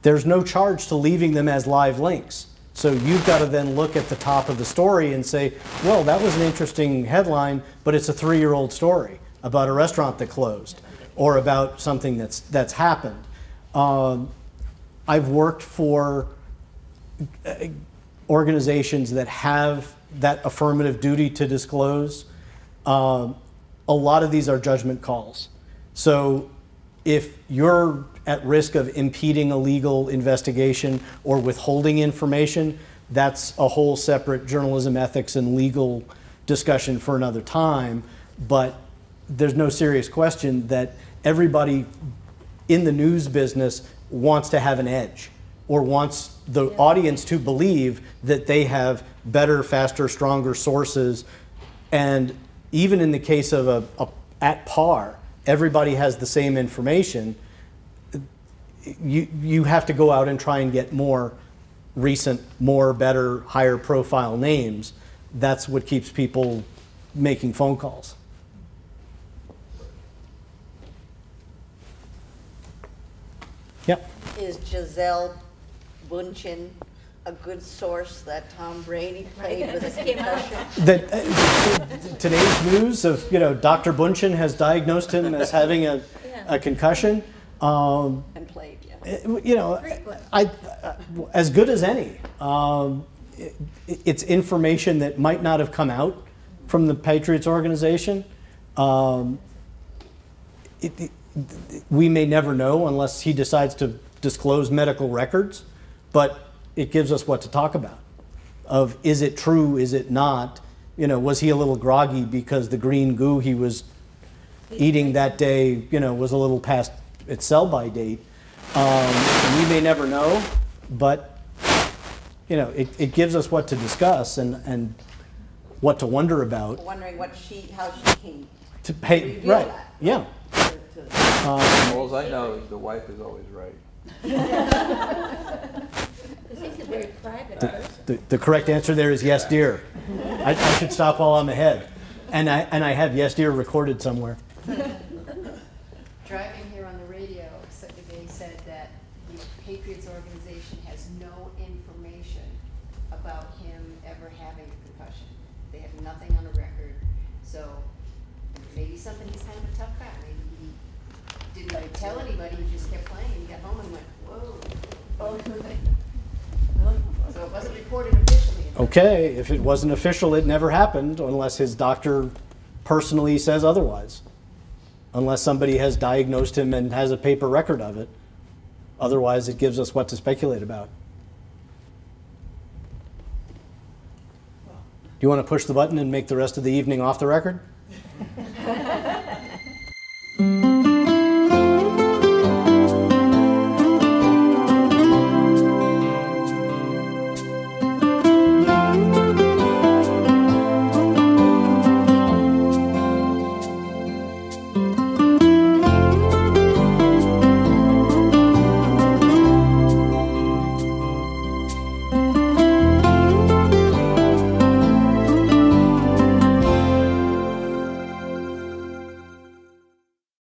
there's no charge to leaving them as live links. So you've got to then look at the top of the story and say, well, that was an interesting headline, but it's a three year old story about a restaurant that closed or about something that's, that's happened. Um, I've worked for uh, organizations that have that affirmative duty to disclose. Um, a lot of these are judgment calls. So if you're at risk of impeding a legal investigation or withholding information, that's a whole separate journalism ethics and legal discussion for another time. But there's no serious question that everybody in the news business wants to have an edge or wants the audience to believe that they have better, faster, stronger sources. And even in the case of a, a at par, everybody has the same information. You, you have to go out and try and get more recent, more better, higher profile names. That's what keeps people making phone calls. Yep. Is Gisele Bündchen a good source that Tom Brady played with a concussion? That, uh, today's news of, you know, Dr. Bündchen has diagnosed him as having a, a concussion. Um, And played, yeah. Uh, you know, I, uh, as good as any. Um, it, it's information that might not have come out from the Patriots organization. Um, it, it- we may never know unless he decides to disclose medical records, but it gives us what to talk about. Of is it true? Is it not? You know, was he a little groggy because the green goo he was eating that day, you know, was a little past its sell-by date. Um, we may never know, but you know, it, it gives us what to discuss and, and what to wonder about. Wondering what she, how she came To pay, Reveal right? that. Yeah. to, to All I know is the wife is always right. He's a very private The, person. the, the correct answer there is yes, dear. I, I should stop while I'm ahead, and I and I have yes, dear recorded somewhere. Driving here on the radio, so- they said that the Patriots organization has no information about him ever having a concussion. They have nothing on the record, so maybe something, he's kind of a tough guy. Maybe he didn't really tell anybody, he just kept playing, he got home and went, whoa. So it wasn't reported officially. Okay, if it wasn't official, it never happened unless his doctor personally says otherwise. Unless somebody has diagnosed him and has a paper record of it. Otherwise, it gives us what to speculate about. Do you want to push the button and make the rest of the evening off the record?